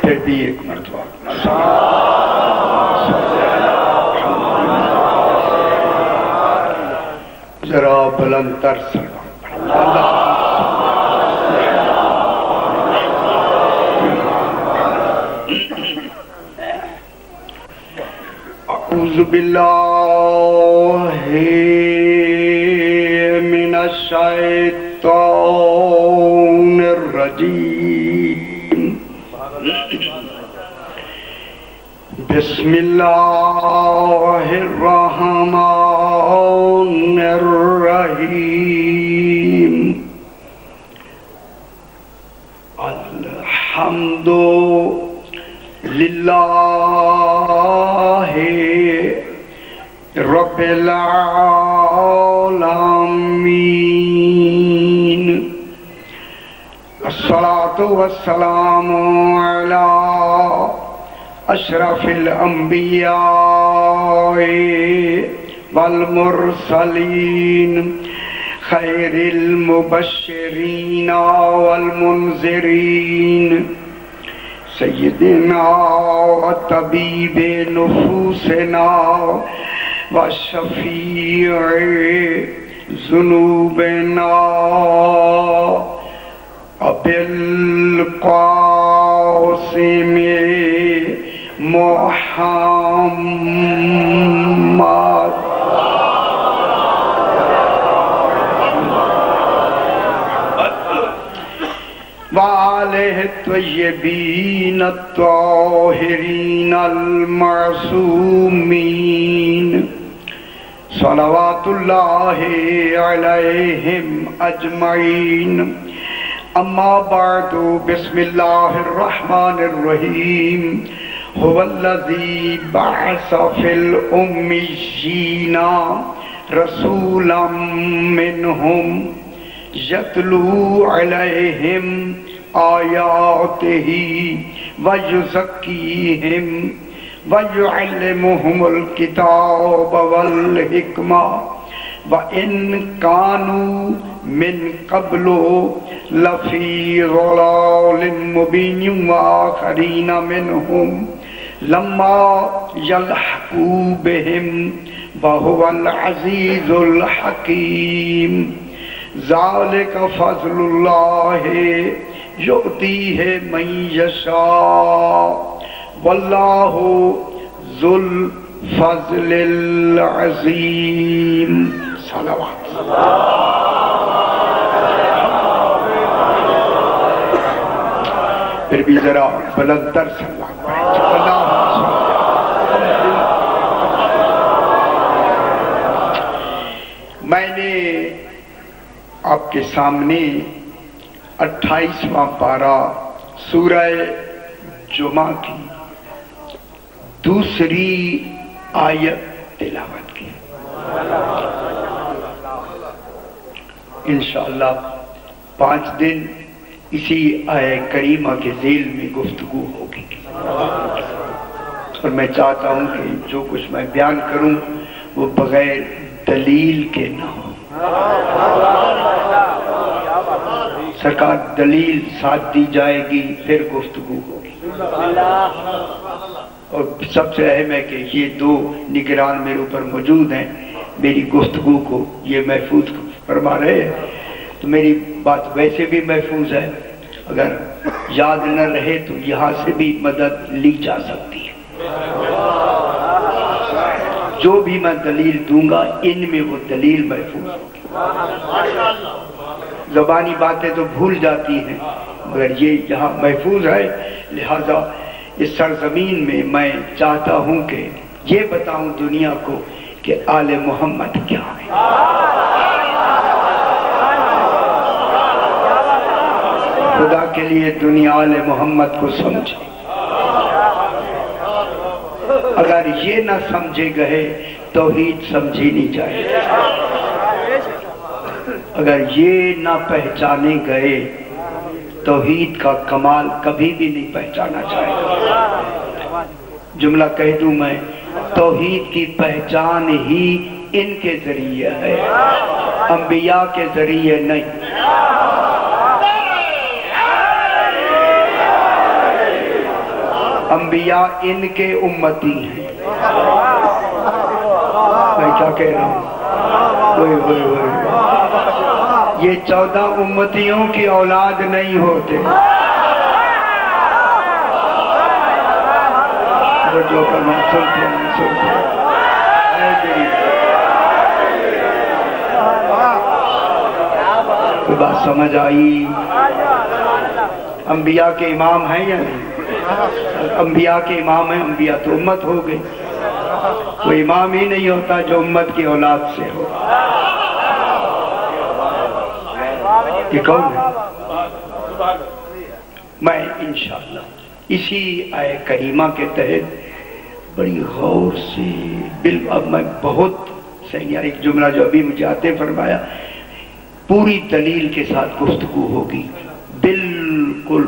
پھر بھی ایک مرتبہ۔ ذرا بلند تر سلام اعوذ باللہ من الشیطان بسم اللہ الرحمن الرحیم الحمد للہ رب العالمین الصلاة والسلام على اشرف الانبیاء والمرسلین خیر المبشرین والمنذرین سیدنا و طبیب نفوسنا و شفیع ذنوبنا بالقاسم محمد. وآلہ الطیبین الطاہرین المعصومین صلوات اللہ علیہم اجمعین اما بعد، بسم اللہ الرحمن الرحیم هو الذي بعث في الأميين رسولا منهم يتلو عليهم آياته ويزكيهم ويعلمهم الكتاب والحكمة وإن كانوا من قبل لفي ضلال مبين وآخرين منهم لما يلحقوا بهم وهو العزيز الحكيم ذلك فضل الله يؤتيه من يشاء والله ذو الفضل العظيم صلوات پھر بھی ذرا بلندر سلام میں نے آپ کے سامنے اٹھائیسواں پارہ سورہ جمعہ کی دوسری آیت تلاوت کی۔ انشاءاللہ پانچ دن اسی آئے کریمہ کے ذیل میں گفتگو ہوگی۔ اور میں چاہتا ہوں کہ جو کچھ میں بیان کروں وہ بغیر دلیل کے نہ ہو۔ سرکار دلیل ساتھ دی جائے گی، پھر گفتگو ہوگی۔ اور سب سے اہم ہے کہ یہ دو نگران میرے اوپر موجود ہیں۔ میری گفتگو کو یہ محفوظ فرما رہے ہیں۔ تو میری بات ویسے بھی محفوظ ہے۔ اگر یاد نہ رہے تو یہاں سے بھی مدد لی جا سکتی ہے۔ جو بھی میں دلیل دوں گا، ان میں وہ دلیل محفوظ ہوگی۔ زبانی باتیں تو بھول جاتی ہیں، مگر یہ یہاں محفوظ ہے۔ لہذا اس سرزمین میں میں چاہتا ہوں کہ یہ بتاؤں دنیا کو کہ آل محمد کیا ہے۔ خدا کے لیے دنیا آل محمد کو سمجھے۔ اگر یہ نہ سمجھے گئے توحید سمجھی نہیں جائے۔ اگر یہ نہ پہچانے گئے توحید کا کمال کبھی بھی نہیں پہچانا چاہے گا جملہ کہہ دوں میں، توحید کی پہچان ہی ان کے ذریعے ہے، انبیاء کے ذریعے نہیں۔ انبیاء ان کے امتی ہیں۔ میں کیا کہہ رہا ہوں؟ ہوئے ہوئے ہوئے یہ چودہ امتیوں کی اولاد نہیں ہوتے۔ جو کرنا سنتے ہیں سنتے ہیں۔ جی۔ کوئی بات سمجھ آئی؟ انبیاء کے امام ہیں یا نہیں؟ انبیاء کے امام ہیں، انبیاء تو امت ہو گئی کوئی امام ہی نہیں ہوتا جو امت کی اولاد سے ہو۔ یہ کون ہے؟ میں انشاءاللہ اسی آئے کریمہ کے تحت بڑی غور سے بل اب میں بہت صحیح ایک جملہ جو ابھی مجھے آتے فرمایا، پوری دلیل کے ساتھ گفتگو ہوگی۔ بالکل،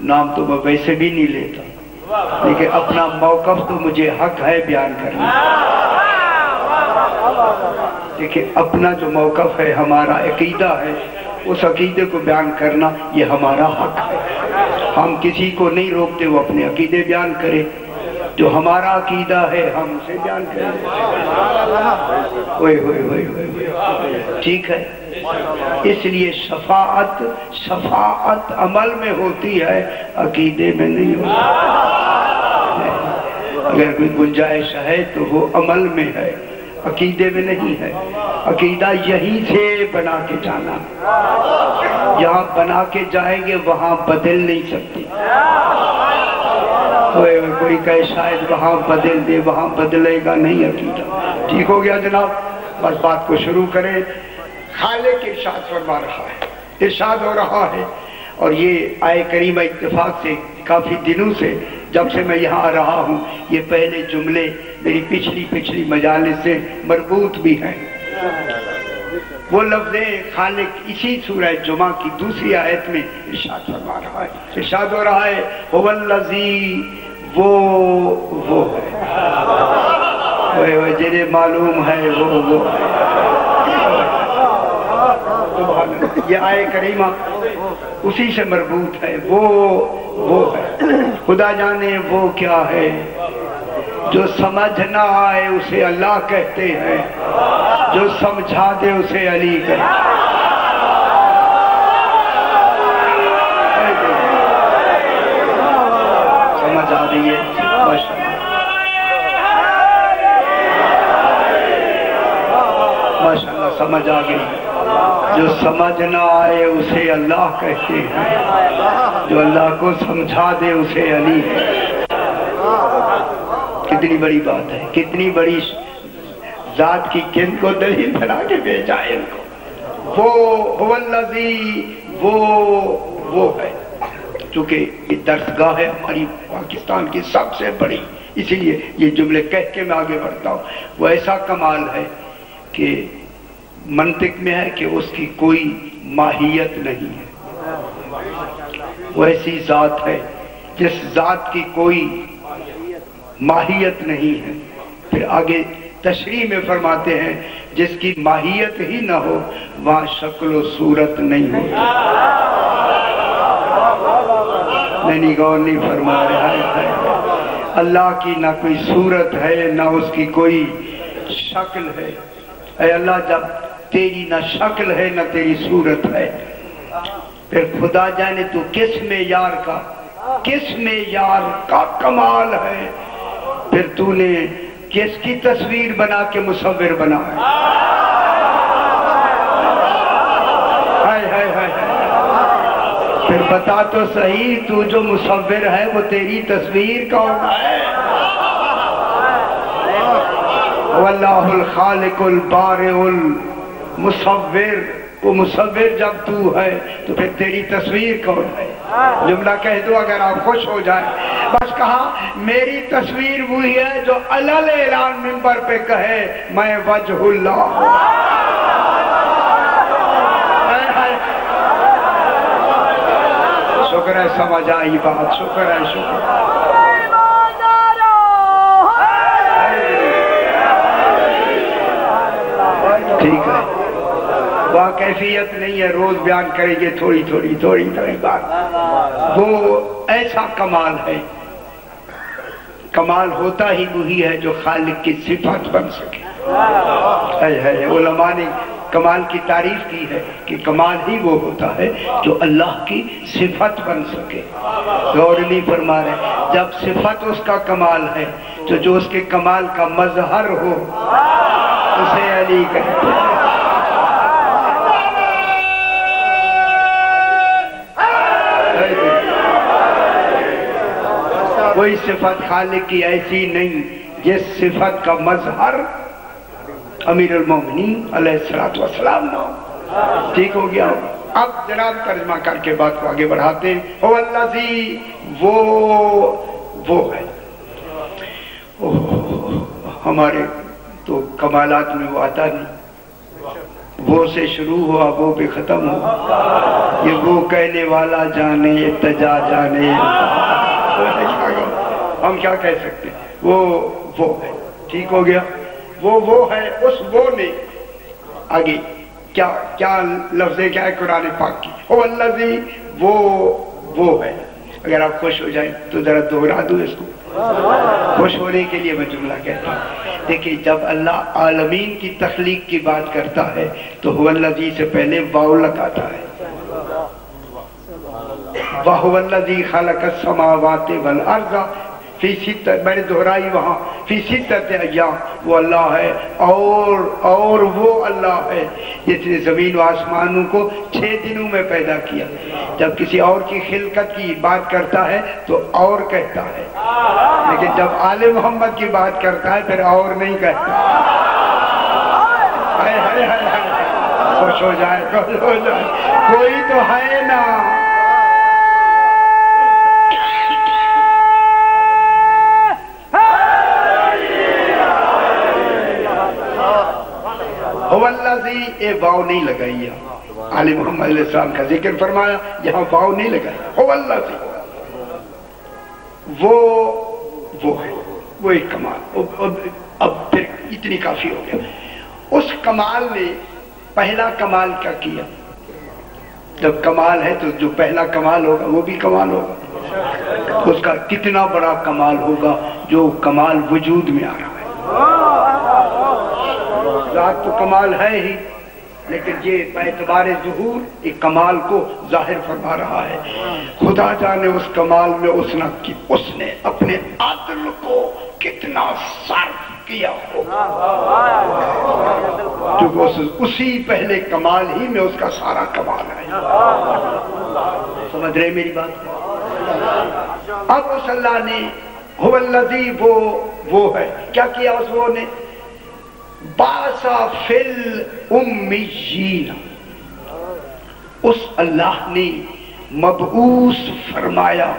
نام تو میں ویسے بھی نہیں لیتا۔ لیکن اپنا موقف تو مجھے حق ہے بیان کرنا۔ دیکھیں اپنا جو موقف ہے، ہمارا عقیدہ ہے، اس عقیدے کو بیان کرنا، یہ ہمارا حق ہے۔ ہم کسی کو نہیں روکتے، وہ اپنے عقیدے بیان کرے۔ جو ہمارا عقیدہ ہے، ہم اسے بیان کریں۔ ٹھیک ہے؟ اس لیے شفاعت شفاعت عمل میں ہوتی ہے، عقیدے میں نہیں ہوتی۔ اگر کوئی گنجائش ہے تو وہ عمل میں ہے، عقیدے میں نہیں ہے۔ عقیدہ یہیں سے بنا کے جانا۔ یہاں بنا کے جائیں گے، وہاں بدل نہیں سکتے۔ کوئی کہے شاید وہاں بدل دے، وہاں بدلے گا، نہیں عقیدہ۔ ٹھیک ہو گیا جناب، بس بات کو شروع کریں۔ خالق ارشاد فرما رہا ہے، ارشاد ہو رہا ہے۔ اور یہ آئے کریمہ اتفاق سے، کافی دنوں سے جب سے میں یہاں آ رہا ہوں، یہ پہلے جملے میری پچھلی پچھلی مجالس سے مربوط بھی ہیں۔ وہ لفظ خالق اسی سورہ جمعہ کی دوسری آیت میں ارشاد فرما رہا ہے۔ ارشاد ہو رہا ہے وہ وہ ہے۔ جنہیں معلوم ہے، وہ وہ یہ آئے کریمہ اسی سے مربوط ہے۔ وہ وہ ہے۔ خدا جانے وہ کیا ہے۔ جو سمجھ نہ آئے اسے اللہ کہتے ہیں۔ جو سمجھا دے اسے علی کہتے سمجھ آ رہی ہے۔ ماشاء اللہ سمجھ آ گئی۔ جو سمجھ نہ آئے اسے اللہ کہتے ہیں۔ جو اللہ کو سمجھا دے اسے علی ہے۔ کتنی بڑی بات ہے۔ کتنی بڑی ذات کی کن کو دلیل بنا کے بھیجا ہے ان کو۔ وہ اللذی وہ وہ ہے۔ چونکہ یہ درسگاہ ہے ہماری پاکستان کی سب سے بڑی۔ اسی لیے یہ جملے کہہ کے میں آگے بڑھتا ہوں۔ وہ ایسا کمال ہے کہ منطق میں ہے کہ اس کی کوئی ماہیت نہیں ہے۔ وہ ایسی ذات ہے جس ذات کی کوئی ماہیت نہیں ہے۔ پھر آگے تشریح میں فرماتے ہیں، جس کی ماہیت ہی نہ ہو، وہاں شکل و صورت نہیں ہوتی۔ نہیں غور نہیں فرما رہا ہے۔ اللہ کی نہ کوئی صورت ہے، نہ اس کی کوئی شکل ہے۔ اے اللہ، جب تیری نہ شکل ہے نہ تیری صورت ہے۔ پھر خدا جانے تو کس میں یار کا کس میں یار کا کمال ہے۔ پھر تو نے کس کی تصویر بنا کے مصور بنا پھر بتا تو صحیح تو جو مصور ہے وہ تیری تصویر کون ہے واللہ الخالق البارع المصور وہ مصور جب تو ہے، تو پھر تیری تصویر کون ہے؟ جملہ کہہ دو اگر آپ خوش ہو جائے بس کہا، میری تصویر وہی ہے جو علل اعلان ممبر پہ کہے، میں وجہ اللہ شکر ہے، سمجھ آئی بات، شکر ہے، شکر۔ وہ کیفیت نہیں ہے، روز بیان کریں گے تھوڑی تھوڑی تھوڑی تھوڑی بات۔ وہ ایسا کمال ہے۔ کمال ہوتا ہی وہی ہے جو خالق کی صفت بن سکے۔ علماء نے کمال کی تعریف کی ہے کہ کمال ہی وہ ہوتا ہے جو اللہ کی صفت بن سکے۔ غور نہیں فرما رہے جب صفت اس کا کمال ہے، تو جو اس کے کمال کا مظہر ہو، اسے علی کہتے ہیں۔ کوئی صفت خالق کی ایسی نہیں جس صفت کا مظہر امیر المومنین علیہ السلام نہ ٹھیک ہو گیا اب جناب ترجمہ کر کے بات کو آگے بڑھاتے ہیں۔ او اللہ زی وہ وہ ہے۔ ہمارے تو کمالات میں وہ آتا نہیں۔ وہ سے شروع ہوا، وہ بھی ختم ہوا۔ یہ وہ کہنے والا جانے اتجا جانے۔ ہم کیا کہہ سکتے وہ وہ ہے، ٹھیک ہو گیا۔ وہ وہ ہے، اس وہ نے آگے کیا کیا لفظ کیا ہے؟ قرآن پاک کی۔ او اللہ زی وہ وہ ہے۔ اگر آپ خوش ہو جائیں تو ذرا دوہرا دوں اس کو۔ خوش ہونے کے لیے میں جملہ کہتا ہوں۔ دیکھیں جب اللہ عالمین کی تخلیق کی بات کرتا ہے تو ہو اللہ جی سے پہلے واؤ لگاتا ہے۔ وَهُوَ الَّذِي خَلَقَ السَّمَاوَاتِ وَالْأَرْضَ فی ستت میں نے دہرائی وہاں، فی ستت ایام، وہ اللہ ہے، اور اور وہ اللہ ہے، جس نے زمین و آسمانوں کو چھ دنوں میں پیدا کیا۔ جب کسی اور کی خلقت کی بات کرتا ہے، تو اور کہتا ہے۔ لیکن جب آل محمد کی بات کرتا ہے، پھر اور نہیں کہتا۔ خوش ہو جائے، خوش ہو جائے۔ کوئی تو ہے نا۔ اے باؤ نہیں لگائی علی محمد علیہ السلام کا ذکر فرمایا، یہاں باؤ نہیں لگائی۔ ہو اللہ سی وہ وہ ہے، وہ ایک کمال۔ اب پھر اتنی کافی ہو گیا۔ اس کمال نے پہلا کمال کیا کیا؟ جب کمال ہے تو جو پہلا کمال ہوگا، وہ بھی کمال ہوگا۔ اس کا کتنا بڑا کمال ہوگا جو کمال وجود میں آ رہا ہے۔ ذات تو کمال ہے ہی، لیکن یہ اعتبار ظہور ایک کمال کو ظاہر فرما رہا ہے۔ خدا جانے اس کمال میں اس نے اس نے اپنے عدل کو کتنا صرف کیا ہو۔ اسی پہلے کمال ہی میں اس کا سارا کمال ہے۔ سمجھ رہے میری بات؟ اب اس اللہ نے وہ وہ ہے۔ کیا کیا اس وہ نے؟ باسا فل امیین اس اللہ نے مبعوث فرمایا۔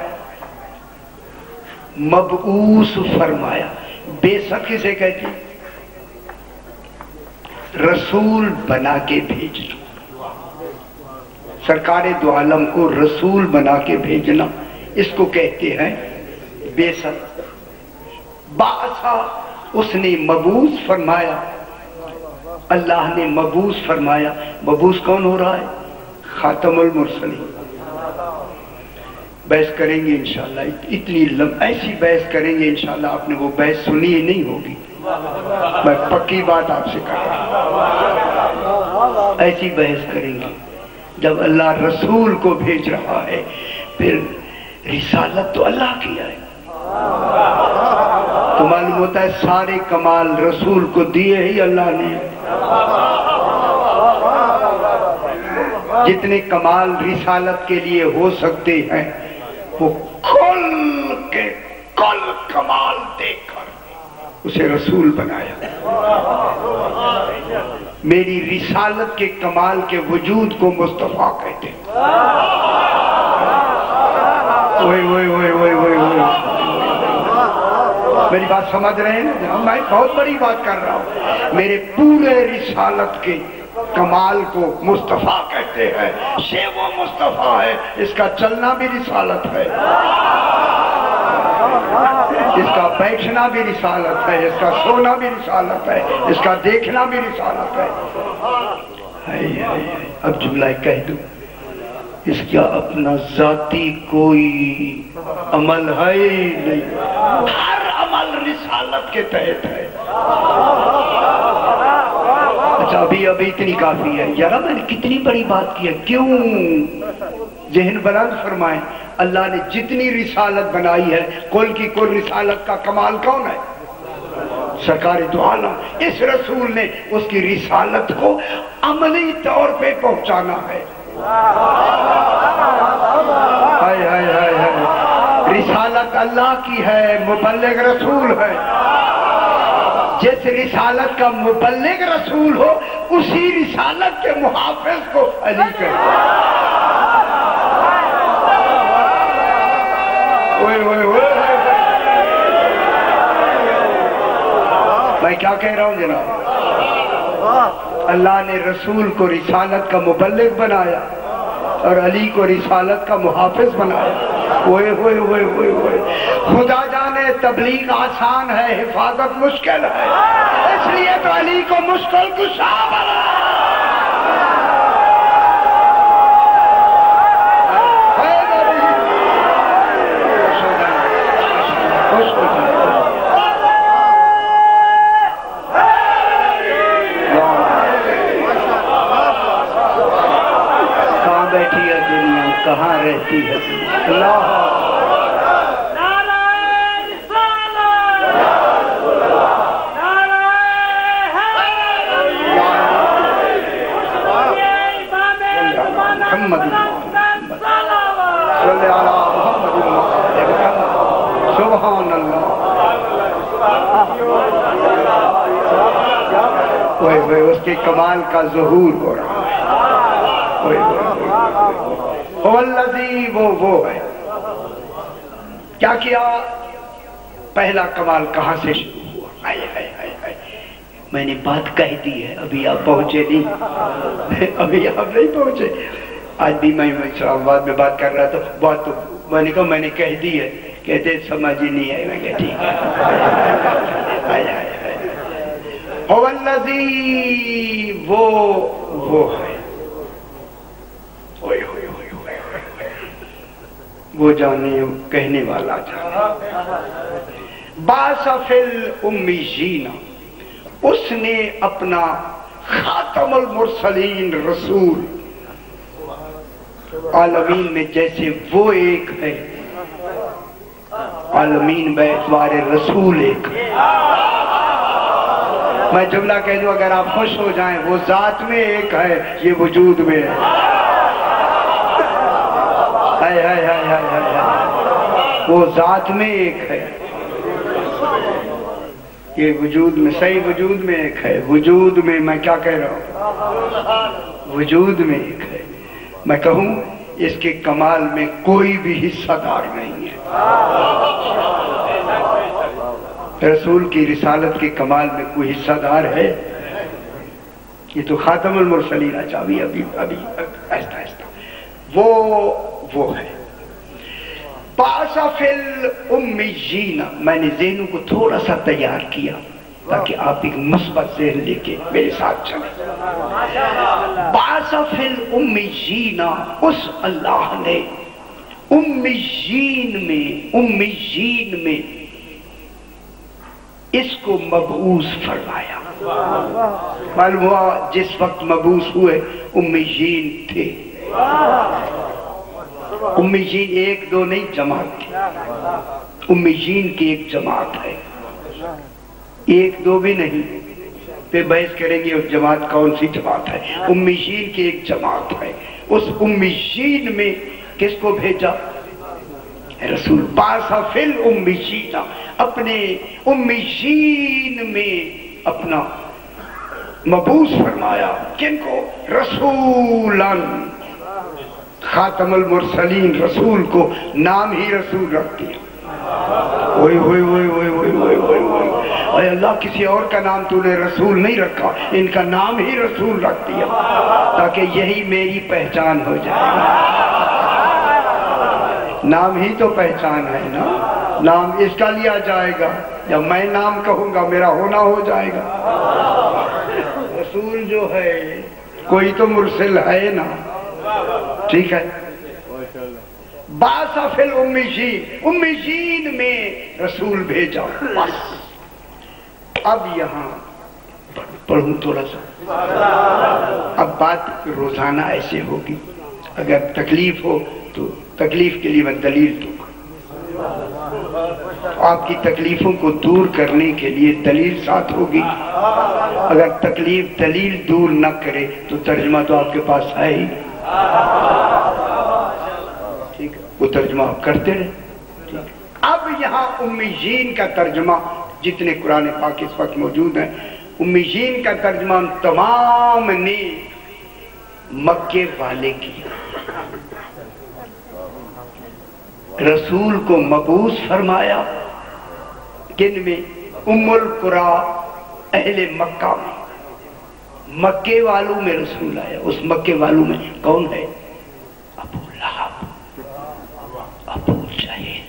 مبعوث فرمایا۔ بے سب کسے کہتی رسول بنا کے بھیجنا سرکار دو عالم کو رسول بنا کے بھیجنا۔ اس کو کہتے ہیں بے سب باسا اس نے مبوس فرمایا۔ اللہ نے مبوس فرمایا۔ مبوس کون ہو رہا ہے؟ خاتم المرسلی بحث کریں گے انشاءاللہ۔ اتنی لم... ایسی بحث کریں گے انشاءاللہ آپ نے وہ بحث سنی ہی نہیں ہوگی۔ میں پکی بات آپ سے کہا ایسی بحث کریں گے۔ جب اللہ رسول کو بھیج رہا ہے، پھر رسالت تو اللہ کی ہے تو معلوم ہوتا ہے سارے کمال رسول کو دیے ہی اللہ نے۔ جتنے کمال رسالت کے لیے ہو سکتے ہیں، وہ کل کے کل کمال دے کر اسے رسول بنایا۔ میری رسالت کے کمال کے وجود کو مصطفیٰ کہتے وہی وہی وہی وہی وہی وہی میری بات سمجھ رہے ہیں؟ ہاں، میں بہت بڑی بات کر رہا ہوں۔ میرے پورے رسالت کے کمال کو مصطفیٰ کہتے ہیں۔ شیو و مصطفیٰ ہے، اس کا چلنا بھی رسالت ہے۔ اس کا بیٹھنا بھی رسالت ہے، اس کا سونا بھی رسالت ہے، اس کا دیکھنا بھی رسالت ہے۔ اب جملہ کہہ دوں اس کا اپنا ذاتی کوئی عمل ہے نہیں۔ ہر رسالت کے تحت ہے۔ اچھا ابھی ابھی اتنی کافی ہے۔ یار میں نے کتنی بڑی بات کی ہے۔ کیوں؟ ذہن بلند فرمائیں۔ اللہ نے جتنی رسالت بنائی ہے، کل کی کل رسالت کا کمال کون ہے؟ سرکار دو عالم۔ اس رسول نے اس کی رسالت کو عملی طور پہ پہنچانا ہے۔ ہائے ہائے ہائے۔ رسالت اللہ کی ہے، مبلغ رسول ہے۔ جس رسالت کا مبلغ رسول ہو، اسی رسالت کے محافظ کو علی کر میں کیا کہہ رہا ہوں جناب؟ اللہ نے رسول کو رسالت کا مبلغ بنایا اور علی کو رسالت کا محافظ بنایا۔ ہوئے ہوئے ہوئے ہوئے ہوئے خدا جانے تبلیغ آسان ہے، حفاظت مشکل ہے۔ اس لیے تو علی کو مشکل کشا بنا۔ کہاں بیٹھی ہے دنیا کہاں رہتی ہے؟ اللہ اس کے کمال کا ظہور ہو رہا ہے وہ وہ کیا کیا؟ پہلا کمال کہاں سے شروع ہوا؟ آئے آئے آئے آئے۔ میں نے بات کہہ دی ہے، ابھی آپ پہنچے نہیں۔ ابھی آپ نہیں پہنچے۔ آج بھی میں اسلام آباد میں بات کر رہا تھا۔ بات تو میں نے کہا، میں نے کہہ دی ہے۔ کہتے سمجھ ہی نہیں آئے میں کہا، ٹھیک ہے۔ وہ وہ ہے اوئے ہوئے ہوئے ہوئے وہ جانے کہنے والا جانے باسفل امیجین اس نے اپنا خاتم المرسلین رسول عالمین میں جیسے وہ ایک ہے۔ عالمین میں اعتبار رسول ایک۔ ہے میں جملہ کہہ دوں، اگر آپ خوش ہو جائیں، وہ ذات میں ایک ہے، یہ وجود میں ہے ہائے ہائے ہائے ہائے ہائے ہائے وہ ذات میں ایک ہے یہ وجود میں صحیح وجود میں ایک ہے وجود میں میں کیا کہہ رہا ہوں وجود میں ایک ہے میں کہوں اس کے کمال میں کوئی بھی حصہ دار نہیں ہے رسول کی رسالت کے کمال میں کوئی حصہ دار ہے یہ تو خاتم المرسلین اچھا ابھی ابھی ابھی ایسا ایسا وہ وہ ہے پاسا فل امیجین میں نے ذہنوں کو تھوڑا سا تیار کیا تاکہ آپ ایک مثبت ذہن لے کے میرے ساتھ چلیں۔ پاسا فل امیجین اس اللہ نے امیجین میں امیجین میں اس کو مبعوث فرمایا۔ معلوم ہوا جس وقت مبعوث ہوئے امیجین تھے۔ امیجین ایک دو نہیں، جماعت تھی امیجین کی ایک جماعت ہے۔ ایک دو بھی نہیں۔ پھر بحث کریں گے اس جماعت کون سی جماعت ہے۔ امیجین کی ایک جماعت ہے۔ اس امیجین میں کس کو بھیجا؟ رسول پاسا فل امیجین اپنے امیجین میں اپنا مبوس فرمایا۔ کن کو؟ رسولن۔ خاتم المرسلین، رسول کو نام ہی رسول رکھ دیا اوئے ہوئے ہوئے ہوئے ہوئے ہوئے ہوئے ہوئے اے اللہ، کسی اور کا نام تو نے رسول نہیں رکھا، ان کا نام ہی رسول رکھ دیا، تاکہ یہی میری پہچان ہو جائے۔ نام ہی تو پہچان ہے نا۔ نام اس کا لیا جائے گا یا میں نام کہوں گا، میرا ہونا ہو جائے گا۔ رسول جو ہے، کوئی تو مرسل ہے نا۔ ٹھیک ہے؟ باسفل امیجین امیجین میں رسول بھیجا۔ بس۔ اب یہاں پڑھوں تھوڑا سا۔ اب بات روزانہ ایسے ہوگی۔ اگر تکلیف ہو تو تکلیف کے لیے میں دلیل دوں۔ گا آپ کی تکلیفوں کو دور کرنے کے لیے دلیل ساتھ ہوگی۔ اگر تکلیف دلیل دور نہ کرے تو ترجمہ تو آپ کے پاس ہے ہی۔ ٹھیک ہے۔ وہ ترجمہ کرتے رہے۔ اب یہاں امیجین کا ترجمہ، جتنے قرآن پاک اس وقت موجود ہیں امیجین کا ترجمہ تمام نے مکے والے کیا رسول کو مبوس فرمایا کن میں ام القرا اہل مکہ میں۔ مکے والوں میں رسول آیا۔ اس مکے والوں میں کون ہے؟ ابو لہب۔ ابو جہل۔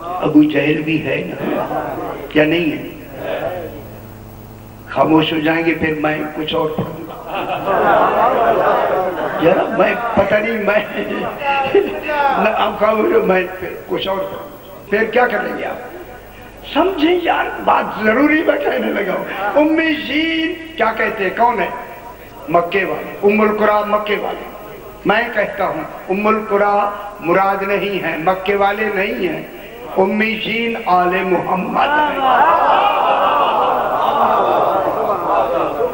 ابو جہل بھی ہے نا؟ کیا نہیں ہے؟ خاموش ہو جائیں گے پھر میں کچھ اور پڑھوں ذرا میں پتہ نہیں، میں آپ خاموش ہو، میں کچھ اور پڑھوں پھر کیا کریں گے آپ؟ سمجھیں یار، بات ضروری میں کہنے لگا ہوں۔ امی جین کیا کہتے ہیں؟ کون ہے؟ مکے والے ام القرا مکے والے۔ میں کہتا ہوں ام القرا مراد نہیں ہے، مکے والے نہیں ہیں۔ امی جین آل محمد۔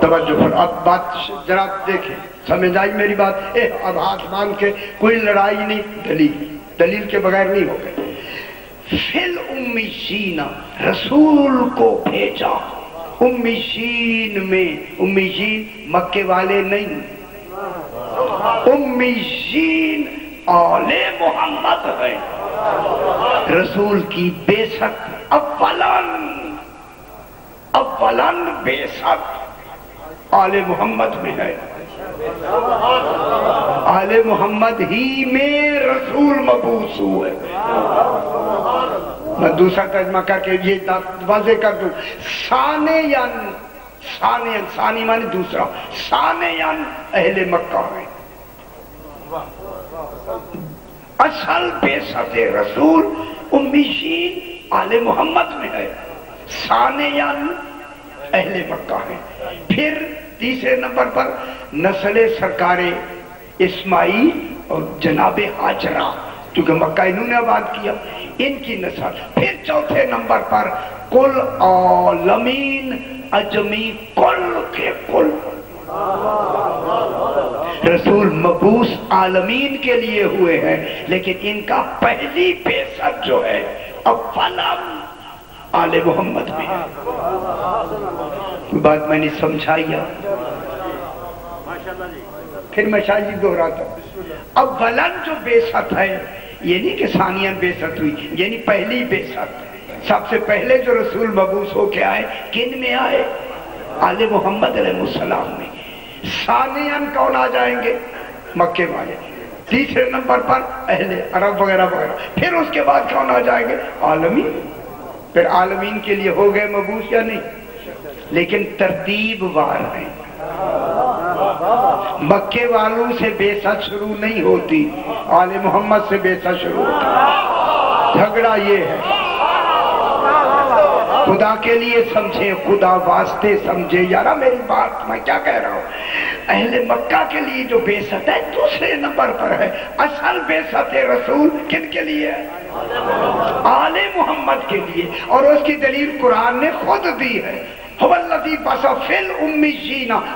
توجہ پر، اب بات ذرا دیکھیں۔ سمجھ آئی میری بات؟ اے، اب ہاتھ باندھ کے کوئی لڑائی نہیں، دلیل۔ دلیل کے بغیر نہیں ہو گئی فل امی جینا رسول کو بھیجا۔ امی جین میں، امی جین مکے والے نہیں۔ امی جین آل محمد ہے رسول کی بے ست اولن اولن بے ست آل محمد میں ہے آل محمد ہی میں رسول مبوس ہوئے میں۔ دوسرا ترجمہ کر کے یہ واضح کر دوں۔ سانین سانین سانی مانے دوسرا۔ سانین اہل مکہ میں۔ اصل بے ست رسول امی شین آل محمد میں ہے۔ سانین اہل مکہ ہے پھر تیسرے نمبر پر نسل سرکار اسماعیل اور جناب حاجرہ، کیونکہ مکہ انہوں نے آباد کیا۔ ان کی نسل پھر چوتھے نمبر پر کل عالمین اجمی کل کے کل رسول مبوس عالمین کے لیے ہوئے ہیں، لیکن ان کا پہلی بیست جو ہے اولم آل محمد میں بات میں نے سمجھایا۔ پھر میں شاہ جی دہراتا ہوں۔ اب ولن جو بے ست ہے، یہ نہیں کہ ثانیہ بے ست ہوئی یعنی پہلی بے ست۔ سب سے پہلے جو رسول مبوس ہو کے آئے، کن میں آئے؟ آل محمد علیہ السلام میں۔ ثانیان کون آ جائیں گے؟ مکے والے۔ تیسرے نمبر پر اہل عرب وغیرہ وغیرہ۔ پھر اس کے بعد کون آ جائیں گے؟ عالمین۔ پھر عالمین کے لیے ہو گئے مبوس یا نہیں؟ لیکن ترتیب وار ہیں۔ مکے والوں سے بے شروع نہیں ہوتی۔ آل محمد سے بے شروع ہوتی جھگڑا یہ ہے۔ خدا کے لیے سمجھے خدا واسطے سمجھے یارا میری بات میں کیا کہہ رہا ہوں؟ اہل مکہ کے لیے جو بے ست ہے، دوسرے نمبر پر ہے۔ اصل بے ست رسول کن کے لیے آل محمد کے لیے۔ اور اس کی دلیل قرآن نے خود دی ہے۔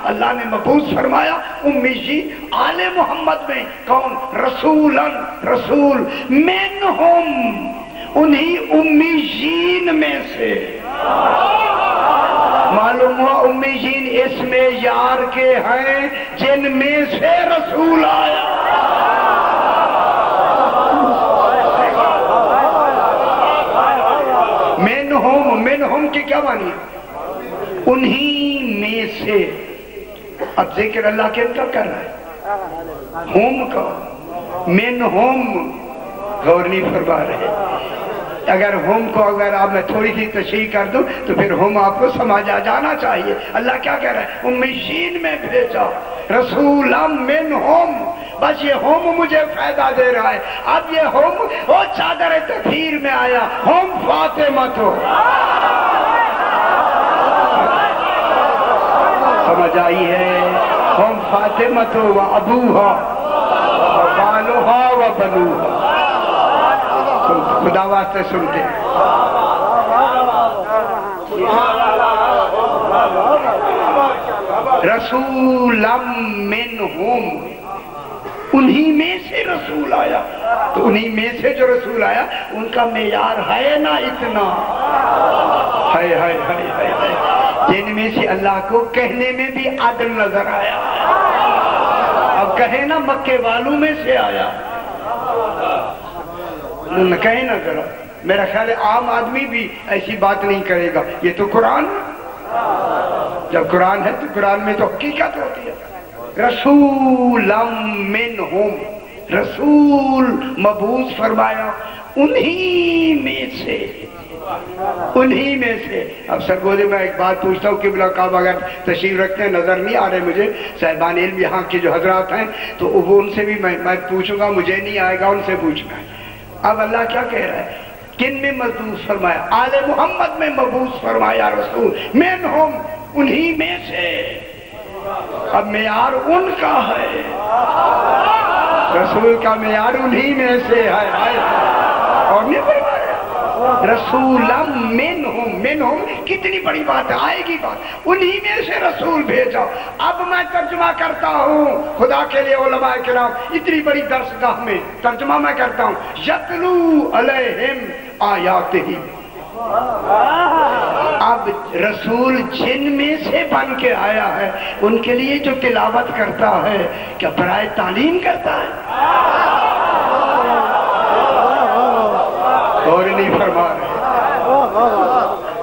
اللہ نے مبوس فرمایا، امی جی آل محمد میں کون؟ رسول رسول من ہم انہی امی جین میں سے۔ معلوم ہوا امی جین اس میں یار کے ہیں، جن میں سے رسول آیا۔ مین ہوم مین ہوم کی کیا مانی انہی میں سے اب ذکر اللہ کے اندر کر رہا ہے۔ ہوم کا مین ہوم غور نہیں فرما رہے۔ اگر ہوم کو اگر آپ میں تھوڑی سی تشریح کر دوں تو پھر ہوم آپ کو سمجھا جانا چاہیے۔ اللہ کیا کہہ رہا ہے؟ امیشین میں بھیجا۔ رسول من ہوم۔ بس یہ ہوم مجھے فائدہ دے رہا ہے۔ اب یہ ہوم وہ چادر تفیر میں آیا۔ ہوم فاطمہ تو۔ بجائی ہے۔ ہم فاطمہ تو و ابو ہا بالو و بلو خدا واسطے سنتے رسول من ہم انہی میں سے رسول آیا۔ تو انہی میں سے جو رسول آیا، ان کا معیار ہے نا اتنا۔ ہے ہے ہے ہے ہے جن میں سے اللہ کو کہنے میں بھی عدل نظر آیا۔ اب کہے نا مکے والوں میں سے آیا۔ کہیں نہ کرو میرا خیال ہے عام آدمی بھی ایسی بات نہیں کرے گا۔ یہ تو قرآن جب قرآن ہے تو قرآن میں تو حقیقت ہوتی ہے۔ رسول منہم۔ رسول مبوس فرمایا، انہی میں سے۔ انہی میں سے۔ اب سرگودے میں ایک بات پوچھتا ہوں کہ کعب اگر تشریف رکھتے ہیں، نظر نہیں آ رہے مجھے۔ صاحبان علم یہاں کے جو حضرات ہیں، تو وہ ان سے بھی میں پوچھوں گا، مجھے نہیں آئے گا ان سے پوچھنا۔ ہے اب اللہ کیا کہہ رہا ہے؟ کن میں مبوس فرمایا؟ آل محمد میں مبوس فرمایا رسول۔ من ہم، انہی میں سے۔ اب معیار ان کا ہے۔ رسول کا معیار انہی میں سے ہے۔ اور نہیں فرمایا رسول من کتنی بڑی بات ہے، آئے گی بات۔ انہی میں سے رسول بھیجا۔ اب میں ترجمہ کرتا ہوں۔ خدا کے لیے علماء کرام، اتنی بڑی درس میں ترجمہ میں کرتا ہوں۔ یتلو علیہم آیات ہی اب رسول جن میں سے بن کے آیا ہے، ان کے لیے جو تلاوت کرتا ہے، کیا برائے تعلیم کرتا ہے؟ اور نہیں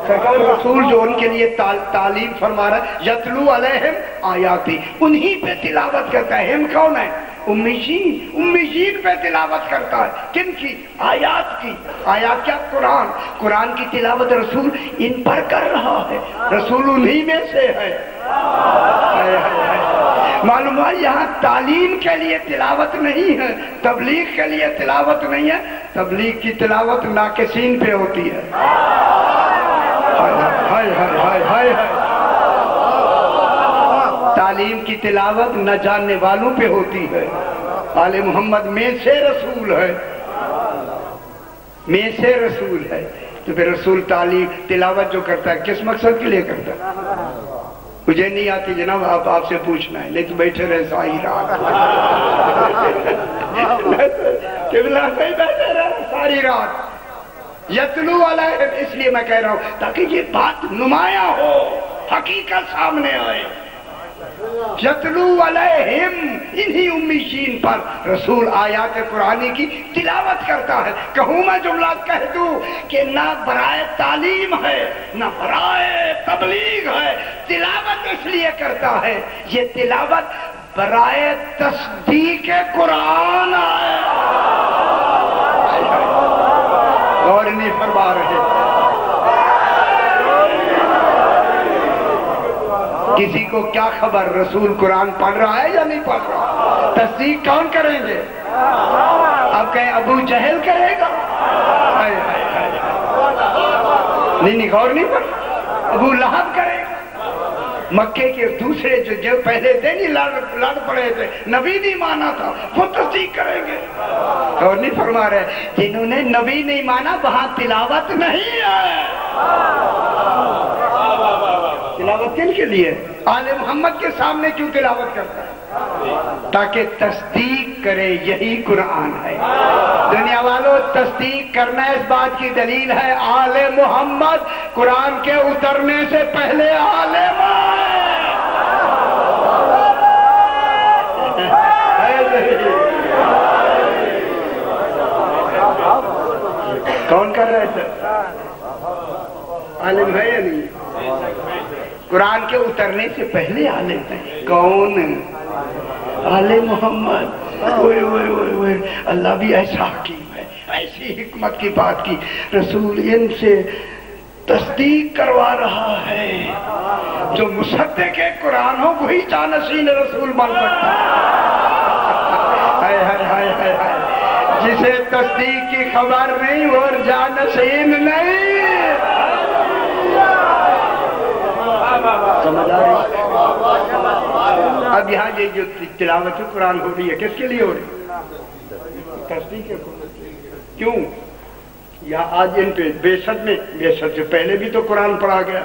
فرما رسول جو ان کے لیے تعلیم فرما رہا ہے، یتلو علیہم آیاتی۔ انہی پہ تلاوت کرتا ہے۔ ہم کون ہے امیشین امیشین پہ تلاوت کرتا ہے۔ کن کی؟ آیات کی۔ آیات کیا؟ قرآن۔ قرآن کی تلاوت رسول ان پر کر رہا ہے۔ رسول انہی میں سے ہے۔ معلوم ہے یہاں تعلیم کے لیے تلاوت نہیں ہے، تبلیغ کے لیے تلاوت نہیں ہے۔ تبلیغ کی تلاوت ناکسین پہ ہوتی ہے۔ تعلیم کی تلاوت نہ جاننے والوں پہ ہوتی ہے۔ آل محمد میں سے رسول ہے۔ میں سے رسول ہے۔ تو پھر رسول تعلیم تلاوت جو کرتا ہے کس مقصد کے لیے کرتا ہے؟ مجھے نہیں آتی جناب آپ آپ سے پوچھنا ہے۔ لیکن بیٹھے رہے ساری رات بیٹھے رہے ساری رات۔ یتلو والا ہے اس لیے میں کہہ رہا ہوں، تاکہ یہ بات نمایاں ہو، حقیقت سامنے آئے۔ یتلو علیہم، انہی امیشین پر رسول آیات قرآنی کی تلاوت کرتا ہے۔ کہوں میں جملہ کہہ دوں کہ نہ برائے تعلیم ہے، نہ برائے تبلیغ ہے، تلاوت اس لیے کرتا ہے۔ یہ تلاوت برائے تصدیق قرآن ہے۔ اور فرما رہے کسی کو کیا خبر رسول قرآن پڑھ رہا ہے یا نہیں پڑھ رہا؟ تصدیق کون کریں گے؟ اب کہیں ابو جہل کرے گا؟ نہیں نہیں، غور نہیں پڑھ ابو لہب کرے گا۔ مکے کے دوسرے جو جو پہلے دن ہی لڑ پڑے تھے، نبی نہیں مانا تھا وہ تصدیق کریں گے۔ اور نہیں فرما رہے، جنہوں نے نبی نہیں مانا، وہاں تلاوت نہیں ہے۔ تلاوت کن کے لیے؟ آل محمد کے سامنے کیوں تلاوت کرتا ہے؟ تاکہ تصدیق کرے، یہی قرآن ہے۔ دنیا والوں تصدیق کرنا اس بات کی دلیل ہے، آل محمد قرآن کے اترنے سے پہلے عالم کون کر رہے تھے؟ عالم ہے یا نہیں؟ قرآن کے اترنے سے پہلے عالم ہے کون؟ آل محمد۔ اللہ بھی ایسا حکیم ہے، ایسی حکمت کی بات کی۔ رسول ان سے تصدیق کروا رہا ہے۔ جو مصدق قرآن ہو، وہی جانشین رسول بن سکتا ہے۔ جسے تصدیق کی خبر نہیں اور جانشین نہیں۔ اب یہاں یہ جو تلاوت قرآن ہو رہی ہے، کس کے لیے ہو رہی ہے؟ تصدیق کیوں؟ یہاں آج ان پہ بے شد میں، بے شد سے پہلے بھی تو قرآن پڑھا گیا۔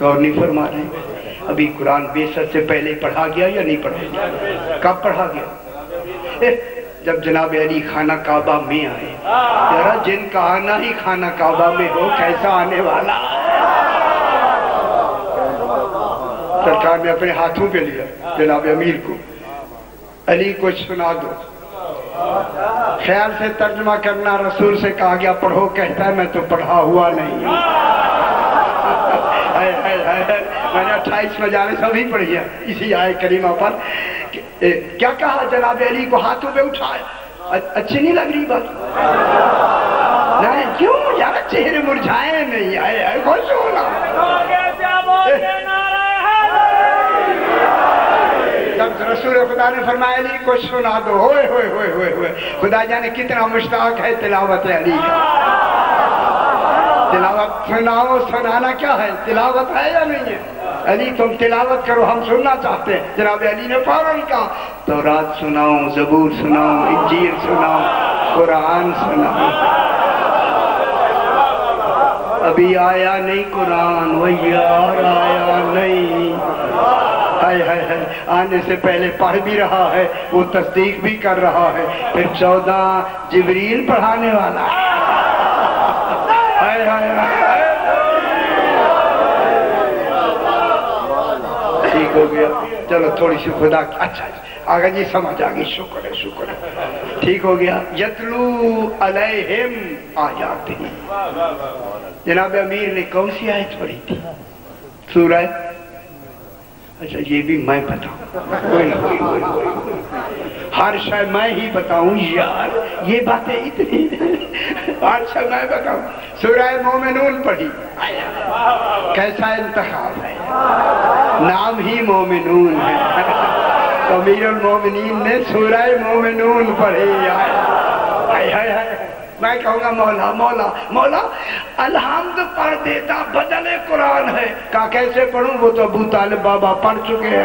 اور نہیں فرما رہے۔ ابھی قرآن بے شد سے پہلے پڑھا گیا یا نہیں پڑھا گیا؟ کب پڑھا گیا؟ جب جناب علی خانہ کعبہ میں آئے، ذرا جن کا آنا ہی خانہ کعبہ میں ہو، کیسا آنے والا؟ سرکار نے اپنے ہاتھوں پہ لیا جناب امیر کو۔ علی کو سنا دو۔ خیال سے ترجمہ کرنا، رسول سے کہا گیا، پڑھو، کہتا ہے، میں تو پڑھا ہوا نہیں میں نے اٹھائیس مجالس ابھی پڑھی ہے اسی آئے کریمہ پر۔ کیا کہا جناب علی کو ہاتھوں پہ اٹھائے؟ اچھی نہیں لگ رہی بات؟ نہیں، کیوں؟ یار چہرے مرجھائے نہیں، آئے آئے خوش ہونا۔ جب رسول خدا نے فرمایا علی کو سنا دو۔ ہوئے ہوئے ہوئے ہوئے ہوئے۔ خدا جانے کتنا مشتاق ہے تلاوت علی کا۔ تلاوت سناؤ، سنانا کیا ہے؟ تلاوت ہے یا نہیں ہے؟ علی، تم تلاوت کرو، ہم سننا چاہتے ہیں۔ جناب علی نے فوراً کہا تو رات سناؤ، زبور سناؤ انجیر سناؤ، قرآن سناؤ۔ ابھی آیا نہیں قرآن وہ یار آیا نہیں۔ آنے سے پہلے پڑھ بھی رہا ہے، وہ تصدیق بھی کر رہا ہے۔ پھر چودہ جبریل پڑھانے والا ٹھیک ہو گیا چلو تھوڑی سی خدا اچھا،, اچھا آگا جی سمجھ آگی شکر ہے شکر ہے۔ ٹھیک ہو گیا۔ یتلو علیہم آیات جناب امیر نے کون سی آیت پڑھی تھی؟ سورہ اچھا یہ بھی میں بتاؤں۔ ہر شاید میں ہی بتاؤں یار، یہ باتیں اتنی ہر شاید میں بتاؤں۔ سورہ مومنون پڑھی۔ کیسا انتخاب ہے؟ نام ہی مومنون ہے۔ امیر المومنین نے سورہ مومنون پڑھی۔ آئے آئے آئے۔ میں کہوں گا، مولا مولا مولا، الحمد پڑھ دیتا بدل قرآن ہے۔ کہا کیسے پڑھوں؟ وہ تو ابو طالب بابا پڑھ چکے ہیں۔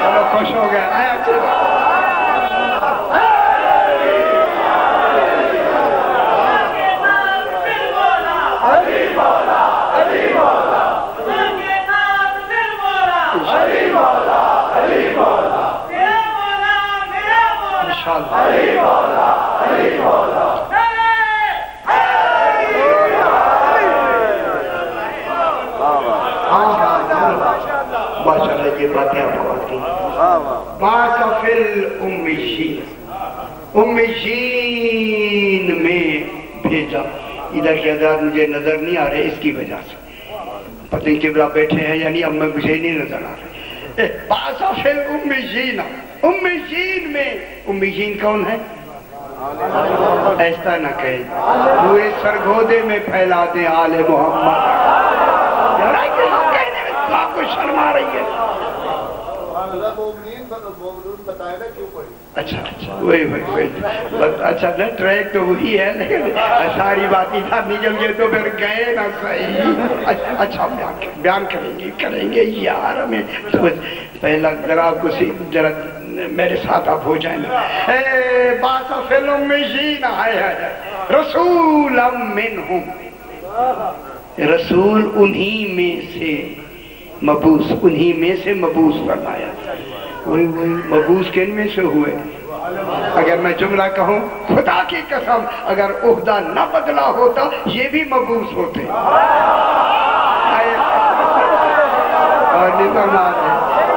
چلو، خوش ہو گئے آئے اچھے یہ باتیں آپ کو آتی ہیں باسا فل امیشین امیشین میں بھیجا۔ ادھر کے حضرات مجھے نظر نہیں آ رہے اس کی وجہ سے۔ پتہ نہیں کبرا بیٹھے ہیں یعنی اب میں مجھے نہیں نظر آ رہے باسا فل امیشین امیشین میں۔ امیشین کون ہے؟ ایسا نہ کہے۔ پورے سرگودے میں پھیلا دیں آل محمد۔ آپ کو شرما رہی ہے۔ اچھا اچھا وہی وہی۔ وہی اچھا نا ٹریک تو وہی ہے، لیکن ساری بات تھا نجم یہ جی تو پھر گئے نا صحیح۔ اچھا, اچھا، بیان کریں گے کریں گے۔ یار، ہمیں پہلا ذرا آپ کو ذرا میرے ساتھ آپ ہو جائیں۔ اے باسا فلم میں جین آئے ہے رسول من رسول انہی میں سے مبوس انہی میں سے مبوس فرمایا۔ وہی وہی مبوس کن میں سے ہوئے۔ اگر میں جملہ کہوں، خدا کی قسم، اگر عہدہ نہ بدلا ہوتا، یہ بھی مبوس ہوتے۔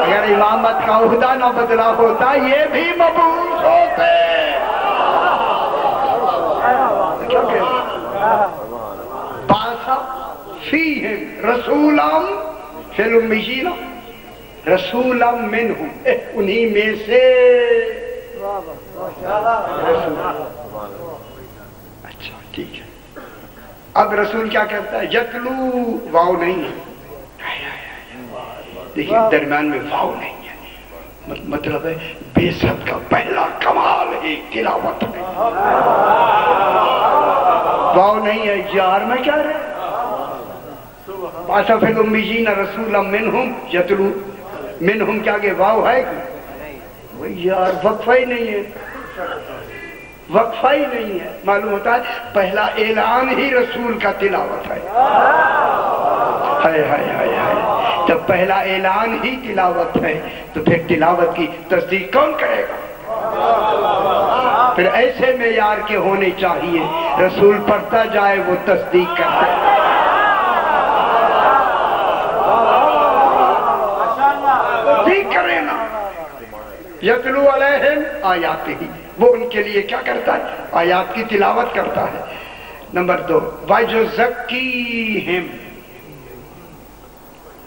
اگر امامت کا عہدہ نہ بدلا ہوتا، یہ بھی مبوس ہوتے۔ باسا فیہم رسولم فیل رسول من ہوں انہی میں سے. رسول اچھا ٹھیک ہے. اب رسول کیا کہتا ہے؟ یتلو واؤ نہیں ہے. دیکھیے درمیان میں واؤ نہیں ہے. مطلب ہے بے سب کا پہلا کمال ہے تلاوت میں. واؤ نہیں ہے یار میں کیا رہے؟ پاسا فی المیجین رسول منہم یتلو. منہم کیا کہ واو ہے وہی یار وقفہ ہی نہیں ہے۔ وقفہ ہی نہیں ہے۔ معلوم ہوتا ہے، پہلا اعلان ہی رسول کا تلاوت ہے۔ ہائے ہائے ہائے ہائے۔ جب پہلا اعلان ہی تلاوت ہے، تو پھر تلاوت کی تصدیق کون کرے گا؟ پھر ایسے معیار کے ہونے چاہیے۔ رسول پڑھتا جائے، وہ تصدیق کرتا ہے۔ کرنا۔ یتلو علیہم آیات ہی وہ ان کے لیے کیا کرتا ہے؟ آیات کی تلاوت کرتا ہے۔ نمبر دو بھائی جو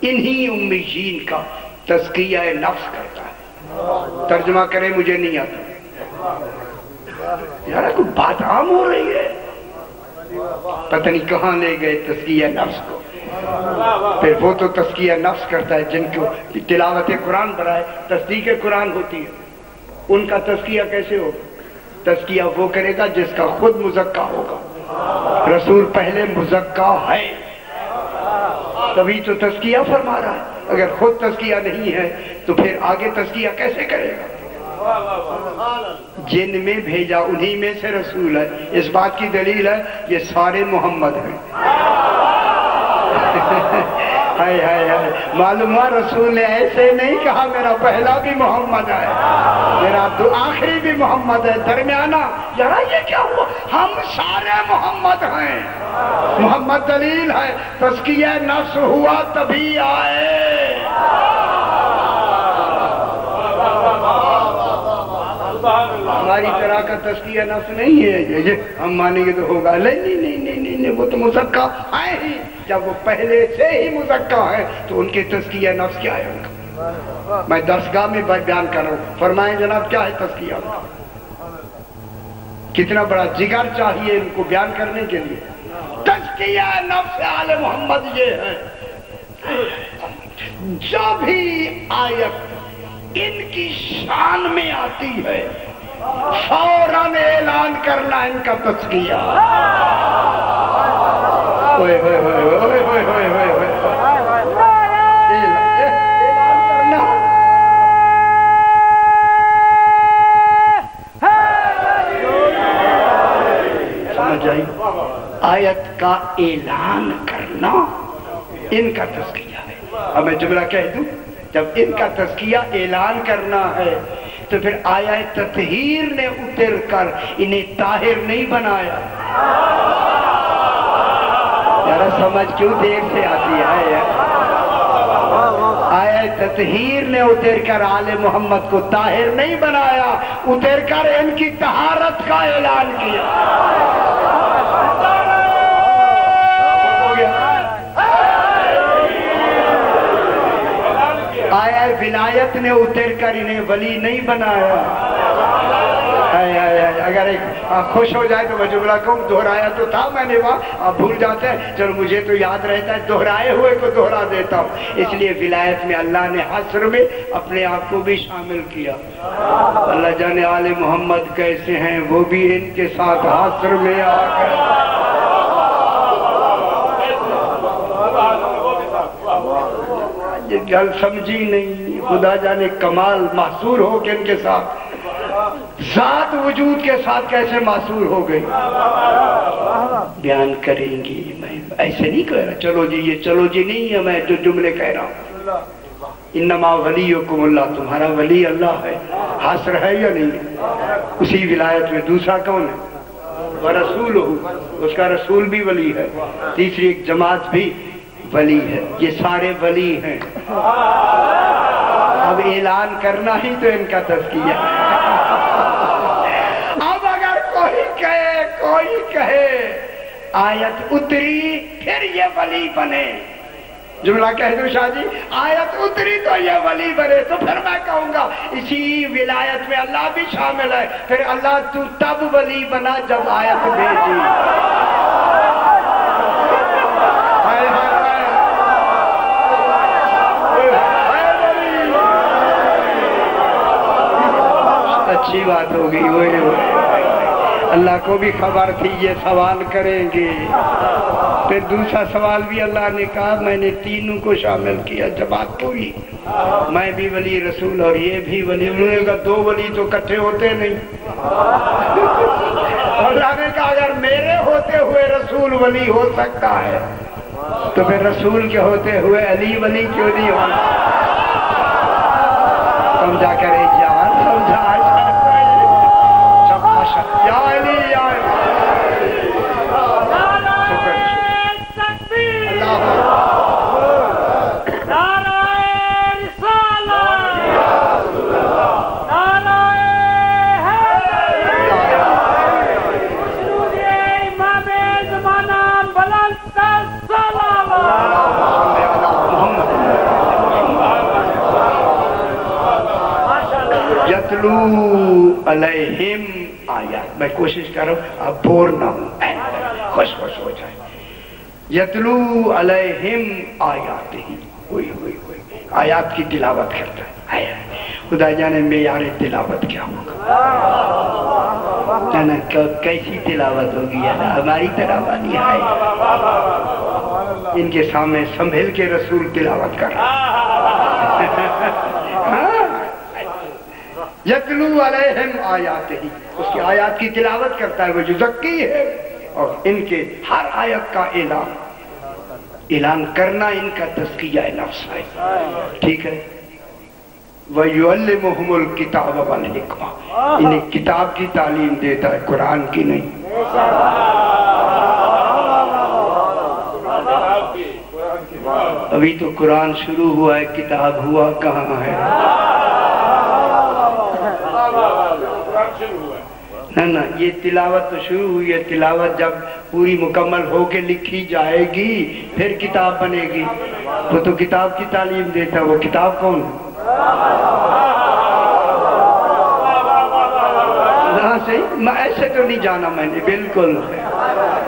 انہی امیین کا تذکیہ نفس کرتا ہے۔ ترجمہ کرے مجھے نہیں آتا۔ یار کوئی بات عام ہو رہی ہے؟ پتہ نہیں کہاں لے گئے تذکیہ نفس کو۔ پھر وہ تو تسکیہ نفس کرتا ہے، جن کو تلاوت قرآن بڑھائے تصدیق قرآن ہوتی ہے۔ ان کا تسکیہ کیسے ہو تسکیہ وہ کرے گا جس کا خود مزکہ ہوگا۔ رسول پہلے مزکہ ہے۔ تبھی تو تسکیہ فرما رہا ہے۔ اگر خود تسکیہ نہیں ہے، تو پھر آگے تسکیہ کیسے کرے گا؟ جن میں بھیجا انہی میں سے رسول ہے۔ اس بات کی دلیل ہے، یہ سارے محمد ہیں۔ ہائے ہائے ہائے۔ معلوم ہوا رسول نے ایسے نہیں کہا میرا پہلا بھی محمد ہے۔ میرا تو آخری بھی محمد ہے۔ درمیانہ یار یہ کیا ہوا؟ ہم سارے محمد ہیں۔ محمد دلیل ہے۔ تسکیہ نفس ہوا تبھی آئے۔ ہماری طرح کا تسکیہ نفس نہیں ہے. ہم مانیں گے تو ہوگا. نہیں نہیں نہیں وہ تو مزکہ آئے ہی جب وہ پہلے سے ہی مزکہ ہے، تو ان کے تسکیہ نفس کیا ہے؟ ان کا میں درسگاہ میں بیان کر رہا ہوں. فرمائیں جناب، کیا ہے تسکیہ؟ ان کتنا بڑا جگر چاہیے ان کو بیان کرنے کے لیے تسکیہ نفس آل محمد یہ ہے۔ جب ہی آیت ان کی شان میں آتی ہے۔ فوراں اعلان کرنا ان کا تسکیہ۔ جائی آیت کا اعلان کرنا ان کا تذکیہ ہے۔ اب میں جبرہ کہہ دوں۔ جب ان کا تذکیہ اعلان کرنا ہے، تو پھر آیا تطہیر نے اتر کر انہیں تاہر نہیں بنایا۔ ذرا سمجھ کیوں دیر سے آتی ہے؟ آیا تطہیر نے اتر کر آل محمد کو طاہر نہیں بنایا، اتر کر ان کی تہارت کا اعلان کیا۔ آیا ولایت نے اتر کر انہیں ولی نہیں بنایا۔ اگر ایک خوش ہو جائے تو میں جملہ کہوں، دہرایا تو تھا میں نے وہاں، آپ بھول جاتے ہیں۔ چلو مجھے تو یاد رہتا ہے، دہرائے ہوئے کو دہرا دیتا ہوں۔ اس لیے ولایت میں اللہ نے حصر میں اپنے آپ کو بھی شامل کیا۔ اللہ جانے آل محمد کیسے ہیں، وہ بھی ان کے ساتھ حصر میں آ کر یہ گل سمجھی نہیں، خدا جانے کمال محصور ہو کے ان کے ساتھ۔ ذات وجود کے ساتھ کیسے محصور ہو گئی؟ بیان کریں گے۔ میں ایسے نہیں کہہ رہا، چلو جی یہ چلو جی نہیں ہے، میں جو جملے کہہ رہا ہوں۔ انما ولیکم اللہ، تمہارا ولی اللہ ہے۔ حاصر ہے یا نہیں؟ اسی ولایت میں دوسرا کون ہے؟ رسول اس کا رسول بھی ولی ہے۔ تیسری ایک جماعت بھی ولی ہے۔ یہ سارے ولی ہیں۔ اب اعلان کرنا ہی تو ان کا تذکیہ اب اگر کوئی کہے کوئی کہے، آیت اتری، پھر یہ ولی بنے۔ جملہ کہہ دوں شاہ جی آیت اتری تو یہ ولی بنے، تو پھر میں کہوں گا، اسی ولایت میں اللہ بھی شامل ہے۔ پھر اللہ تو تب ولی بنا جب آیت بھیجی۔ اچھی بات ہوگی ہوئے اللہ کو بھی خبر تھی، یہ سوال کریں گے۔ پھر دوسرا سوال بھی اللہ نے کہا، میں نے تینوں کو شامل کیا، جواب ہوئی میں بھی ولی رسول اور یہ بھی ولی۔ انہوں نے کہا، دو ولی تو کٹھے ہوتے نہیں۔ اللہ نے کہا، اگر میرے ہوتے ہوئے رسول ولی ہو سکتا ہے، تو پھر رسول کے ہوتے ہوئے علی ولی کیوں نہیں ہو؟ سمجھا کریں یتلو علیہم آیات میں کوشش کر رہا ہوں اب بور نہ ہوں خوش خوش ہو جائے یتلو علیہم آیات ہی ہوئی ہوئی ہوئی آیات کی تلاوت کرتا ہے خدا جانے معیار تلاوت کیا ہوگا کیسی تلاوت ہوگی ہماری تلاوت نہیں آئے ان کے سامنے سنبھل کے رسول تلاوت کر یتلو علیہم آیات ہی اس کی آیات کی تلاوت کرتا ہے وہ جو ذکی ہے۔ اور ان کے ہر آیت کا اعلان۔ اعلان کرنا ان کا تذکیہ نفس ہے۔ ٹھیک ہے؟ وَيُعَلِّمُهُمُ الْكِتَابَ وَالْحِكْمَةِ۔ انہیں کتاب کی تعلیم دیتا ہے، قرآن کی نہیں۔ ابھی تو قرآن شروع ہوا ہے، کتاب ہوا، کہاں ہے؟ نہ نہ، یہ تلاوت تو شروع ہوئی ہے۔ تلاوت جب پوری مکمل ہو کے لکھی جائے گی، پھر کتاب بنے گی۔ وہ تو کتاب کی تعلیم دیتا ہے۔ وہ کتاب کون ہے؟ ایسے تو نہیں جانا میں نے، بالکل۔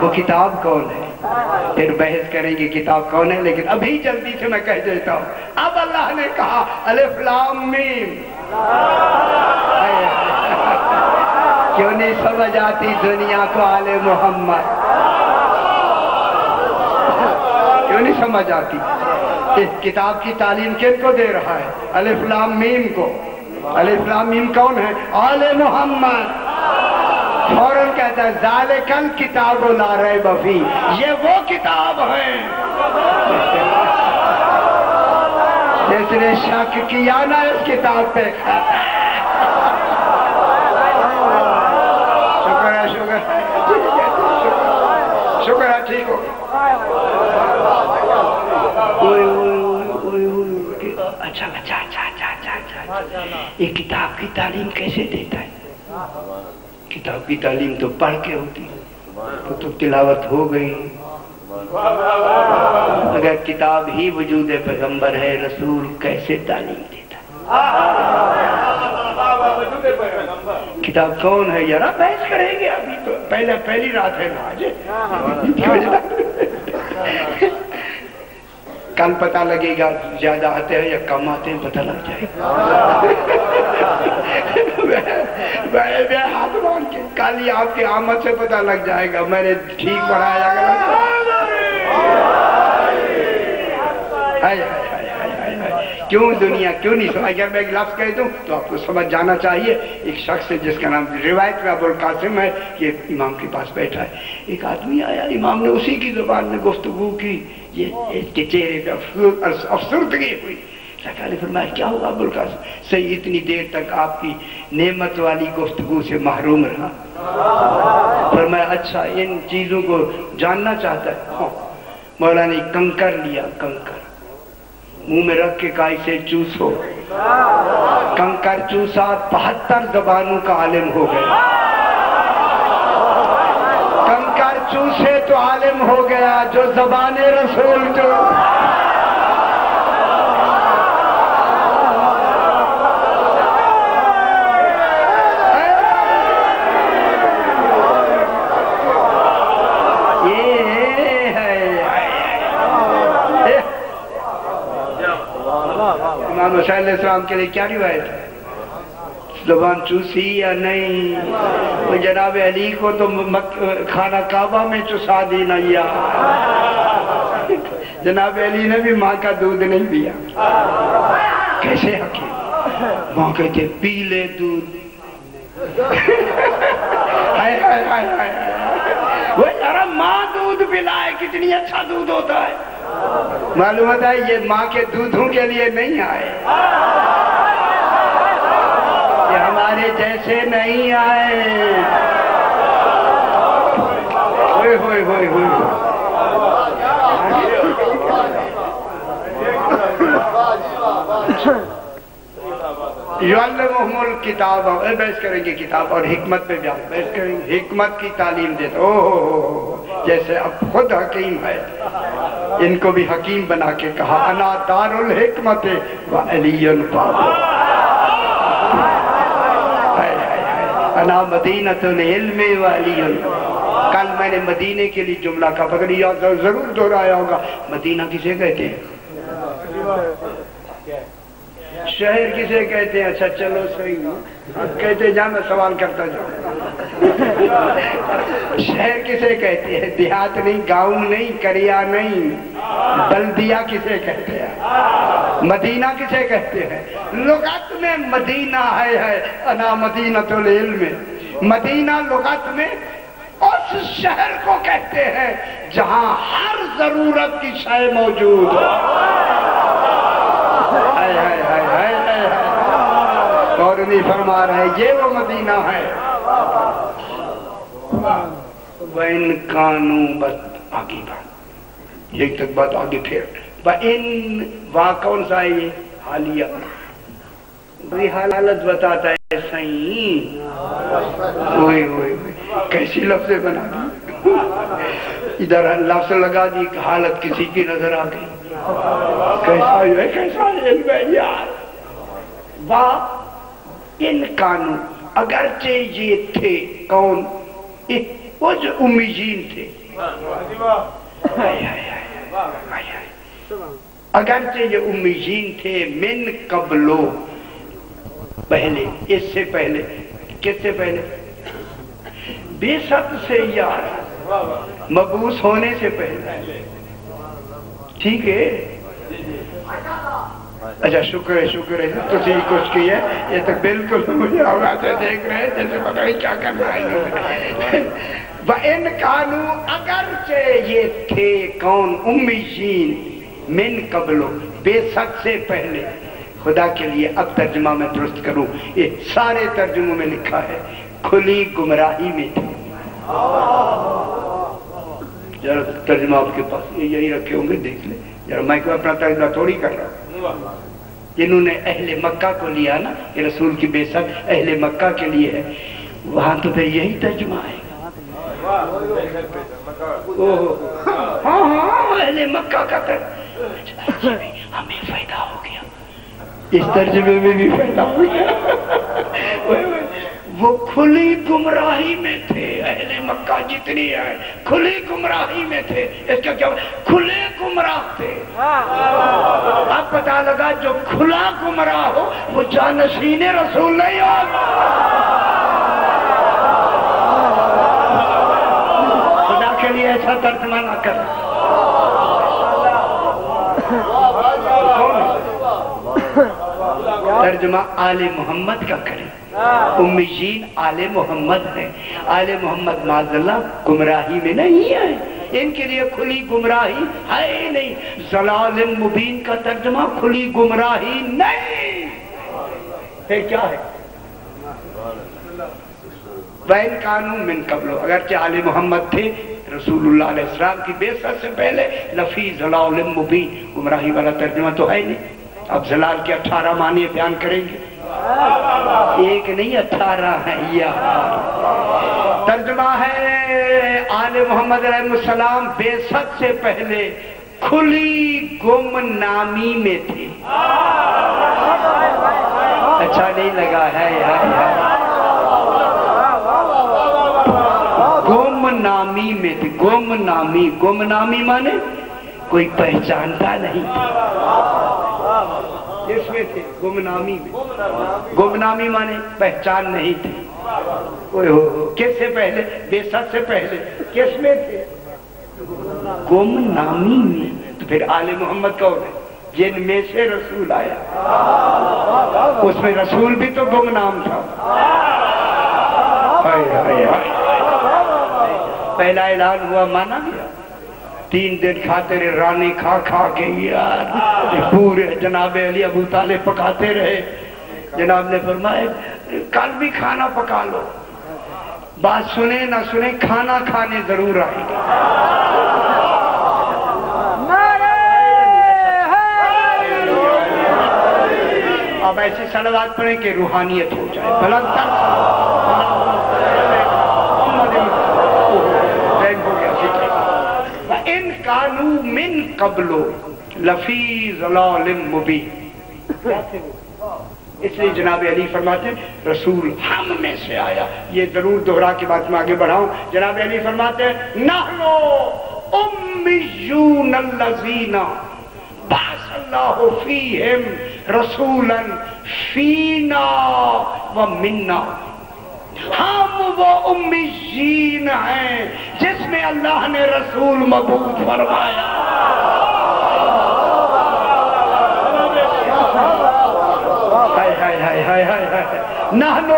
وہ کتاب کون ہے؟ پھر بحث کریں گے کتاب کون ہے، لیکن ابھی جلدی سے میں کہہ دیتا ہوں۔ اب اللہ نے کہا، الف لام میم۔ کیوں نہیں سمجھ آتی دنیا کو آل محمد؟ کیوں نہیں سمجھ آتی؟ اس کتاب کی تعلیم کن کو دے رہا ہے؟ الف لام میم کو۔ الف لام میم کون ہے؟ آل محمد۔ فوراً کہتا ہے، ذالکل کتاب و لا ریب فی۔ یہ وہ کتاب ہے۔ جس نے شک کیا نا اس کتاب پہ۔ شکر ہے شکر ٹھیک ہو۔ اچھا اچھا اچھا اچھا اچھا یہ کتاب کی تعلیم کیسے دیتا ہے؟ کتاب کی تعلیم تو پڑھ کے ہوتی تو تو تلاوت ہو گئی۔ اگر کتاب ہی وجود پیغمبر ہے، رسول کیسے تعلیم دیتا کتاب کون ہے یار؟ بحث کریں گے ابھی تو۔ پہلے پہلی رات ہے نا آج۔ کل پتہ لگے گا زیادہ آتے ہیں یا کم آتے ہیں پتہ لگ جائے گا۔ ہاتھ مان کے کل ہی آپ کی آمد سے پتہ لگ جائے گا۔ میں نے ٹھیک پڑھایا۔ کیوں دنیا کیوں نہیں؟ سمجھ اگر میں ایک لفظ کہہ دوں تو آپ کو سمجھ جانا چاہیے۔ ایک شخص ہے جس کا نام روایت میں ابو القاسم ہے، یہ امام کے پاس بیٹھا ہے۔ ایک آدمی آیا، امام نے اسی کی زبان میں گفتگو کی۔ یہ اس کے چہرے پہ افسردگی ہوئی۔ سرکار نے فرمایا، کیا ہوگا ابو القاسم؟ صحیح اتنی دیر تک آپ کی نعمت والی گفتگو سے محروم رہا۔ فرمایا اچھا ان چیزوں کو جاننا چاہتا ہے۔ ہاں، مولا نے کنکر لیا، کنکر۔ منہ میں رکھ کے کائی سے چوسو۔ کنکر چوسا، بہتر زبانوں کا عالم ہو گیا۔ کنکر چوسے تو عالم ہو گیا، جو زبان رسول جو امام علیہ السلام کے لیے کیا روایت ہے؟ زبان چوسی یا نہیں؟ وہ جناب علی کو تو کھانا کعبہ میں چسا دینا یا۔ جناب علی نے بھی ماں کا دودھ نہیں پیا۔ کیسے حقیم ماں کہتے پی لے دودھ۔ وہ ذرا ماں دودھ پلائے، کتنی اچھا دودھ ہوتا ہے۔ معلوم ہے یہ ماں کے دودھوں کے لیے نہیں آئے۔ یہ ہمارے جیسے نہیں آئے۔ ہوئے ہوئے ہوئے ہوئے۔ یعلمہم الکتاب۔ بحث کریں گے کتاب اور حکمت پہ بیان بحث کریں گے۔ حکمت کی تعلیم دیتا اوہ، جیسے اب خود حکیم ہے۔ ان کو بھی حکیم بنا کے کہا، انا دار الحکمت و علی الفاظ انا مدینت العلم و علی کل میں نے مدینے کے لیے جملہ کا پکڑی ضرور دہرایا ہوگا۔ مدینہ کسے کہتے ہیں؟ شہر کسے کہتے ہیں؟ اچھا چلو، صحیح کہتے جا، میں سوال کرتا جاؤں۔ شہر کسے کہتے ہیں؟ دیہات نہیں، گاؤں نہیں، کریا نہیں۔ بلدیا کسے کہتے ہیں؟ مدینہ کسے کہتے ہیں؟ لغت میں مدینہ ہے ہے، انا مدینہ تو میں مدینہ لغت میں اس شہر کو کہتے ہیں جہاں ہر ضرورت کی شے موجود اور نہیں فرما رہے یہ وہ مدینہ ہے۔ وَإِن كَانُوا بَتْ آگی بات ایک تک بات آگے پھر۔ وَإِن وا کون سا ہے یہ؟ حالیہ۔ بری حالت بتاتا ہے صحیح وہی وہی کیسی لفظ بنا دی؟ ادھر لفظ لگا دی حالت کسی کی نظر آ گئی۔ کیسا ہے کیسا ہے یار۔ وا ان کانو اگرچہ یہ تھے، کون؟ وہ امیجین تھے۔ اگرچہ یہ امیجین تھے، من قبلو پہلے، اس سے پہلے، کس سے پہلے؟ بے سب سے یار مبوس ہونے سے پہلے۔ ٹھیک ہے؟ اچھا شکر ہے شکر ہے، تو صحیح کچھ کی ہے۔ یہ تو بالکل مجھے آواز دیکھ رہے ہیں جیسے پتہ نہیں کیا کر رہا ہے وَإِن كَانُوا اگرچہ یہ تھے کون امیشین، من قبلو بے سک سے پہلے۔ خدا کے لیے اب ترجمہ میں درست کروں۔ یہ سارے ترجموں میں لکھا ہے۔ کھلی گمراہی میں تھے۔ ذرا ترجمہ آپ کے پاس یہی رکھے ہوں گے، دیکھ لیں۔ ذرا میں کوئی اپنا ترجمہ تھوڑی کر رہا ہوں؟ جنہوں نے اہل مکہ کو لیا نا یہ رسول کی بے سک اہل مکہ کے لیے ہے، وہاں تو پھر یہی ترجمہ آئے گا ہاں ہاں اہل مکہ کا ترجمہ اچھا، اچھا، ہمیں فائدہ ہو گیا۔ اس ترجمے میں بھی فائدہ ہو گیا۔ وہ کھلی گمراہی میں تھے اہل مکہ جتنی ہے کھلی گمراہی میں تھے اس کا کیا کھلے گمراہ تھے اب پتا لگا جو کھلا گمراہ ہو وہ جانشین رسول نہیں ہو خدا کے لیے ایسا ترجمہ نہ کر ترجمہ آل محمد کا کریں امیجین آل محمد ہیں آل محمد معذلہ گمراہی میں نہیں ہے۔ ان کے لیے کھلی گمراہی ہے نہیں۔ زلال مبین کا ترجمہ، کھلی گمراہی نہیں۔ پھر کیا ہے؟ بین قانون من قبلو اگرچہ آل محمد تھے، رسول اللہ علیہ السلام کی بے سر سے پہلے لفی زلال مبین، گمراہی والا ترجمہ تو ہے نہیں۔ اب زلال کے اٹھارہ معنی بیان کریں گے۔ ایک نہیں، اٹھارہ ہے یہ ترجمہ ہے، آل محمد علیہ السلام بے ست سے پہلے کھلی گم نامی میں تھے۔ اچھا نہیں لگا ہے گم نامی میں تھے۔ گم نامی گم نامی مانے کوئی پہچانتا نہیں۔ تھا اس میں تھے گمنامی میں۔ گمنامی؟ مانے پہچان نہیں تھی۔ ہو، کس سے پہلے؟ بے ست سے پہلے۔ کس میں تھے؟ گمنامی میں۔ تو پھر آل محمد کون ہے؟ جن میں سے رسول آیا۔ اس میں رسول بھی تو گمنام تھا۔ پہلا اعلان ہوا مانا گیا۔ تین دن کھاتے رہے رانی کھا کھا کے یار پورے جناب علی ابو طالب پکاتے رہے۔ جناب نے فرمایا کل بھی کھانا پکا لو۔ بات سنے نہ سنے کھانا کھانے ضرور آئے گا اب ایسی سلوات پڑھیں کہ روحانیت ہو جائے بلند تر کانو من قبلو لفی ضلال مبین. اس لیے جناب علی فرماتے ہیں، رسول ہم میں سے آیا۔ یہ ضرور دوہرا کے بات میں آگے بڑھاؤں۔ جناب علی فرماتے ہیں، نحنو امیون اللذین باس اللہ فیہم رسولا فینا و منا ہم وہ امیین ہیں جس میں اللہ نے رسول مبعوث فرمایا۔ ہائے ہائے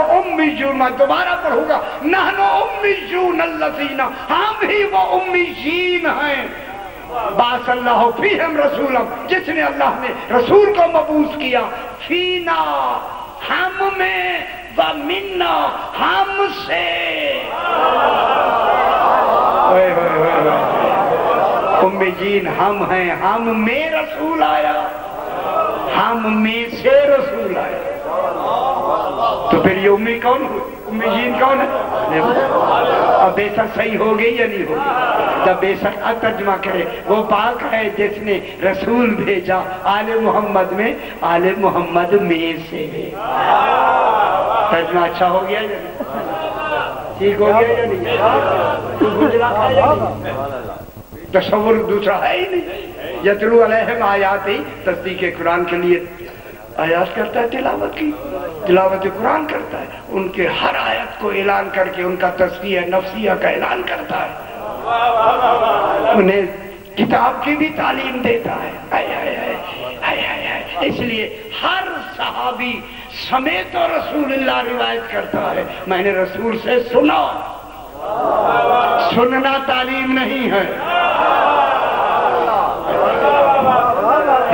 امیون میں دوبارہ پڑھوں گا۔ نحنو امیون اللذین ہم ہی وہ امیین ہیں۔ باس اللہ فیہم رسولم، جس نے اللہ نے رسول کو مبوس کیا۔ فینا، ہم میں و منا ہم سے۔ جین ہم ہیں ہم میں رسول آیا۔ ہم میں سے رسول آیا۔ تو پھر یہ امی کون ہوئی امی جین کون ہے؟ اب بے شک صحیح ہو گئی یا نہیں ہوگی جب بے شک ترجمہ کرے وہ پاک ہے جس نے رسول بھیجا آل محمد میں آل محمد میں سے۔ ترجمہ اچھا ہو گیا یا نہیں؟ ٹھیک ہو گیا یا نہیں؟ تو گجرا یا نہیں؟ تصور دوسرا ہے ہی نہیں۔ یتلو علیہم آیات ہی تصدیق قرآن کے لیے آیات کرتا ہے، تلاوت کی۔ تلاوت قرآن کرتا ہے۔ ان کے ہر آیت کو اعلان کر کے ان کا تصدیح نفسیہ کا اعلان کرتا ہے۔ انہیں کتاب کی بھی تعلیم دیتا ہے۔ آئے آئے آئے۔ آئے آئے آئے۔ اس لیے ہر صحابی سمیت و رسول اللہ روایت کرتا ہے۔ میں نے رسول سے سنا۔ سننا تعلیم نہیں ہے۔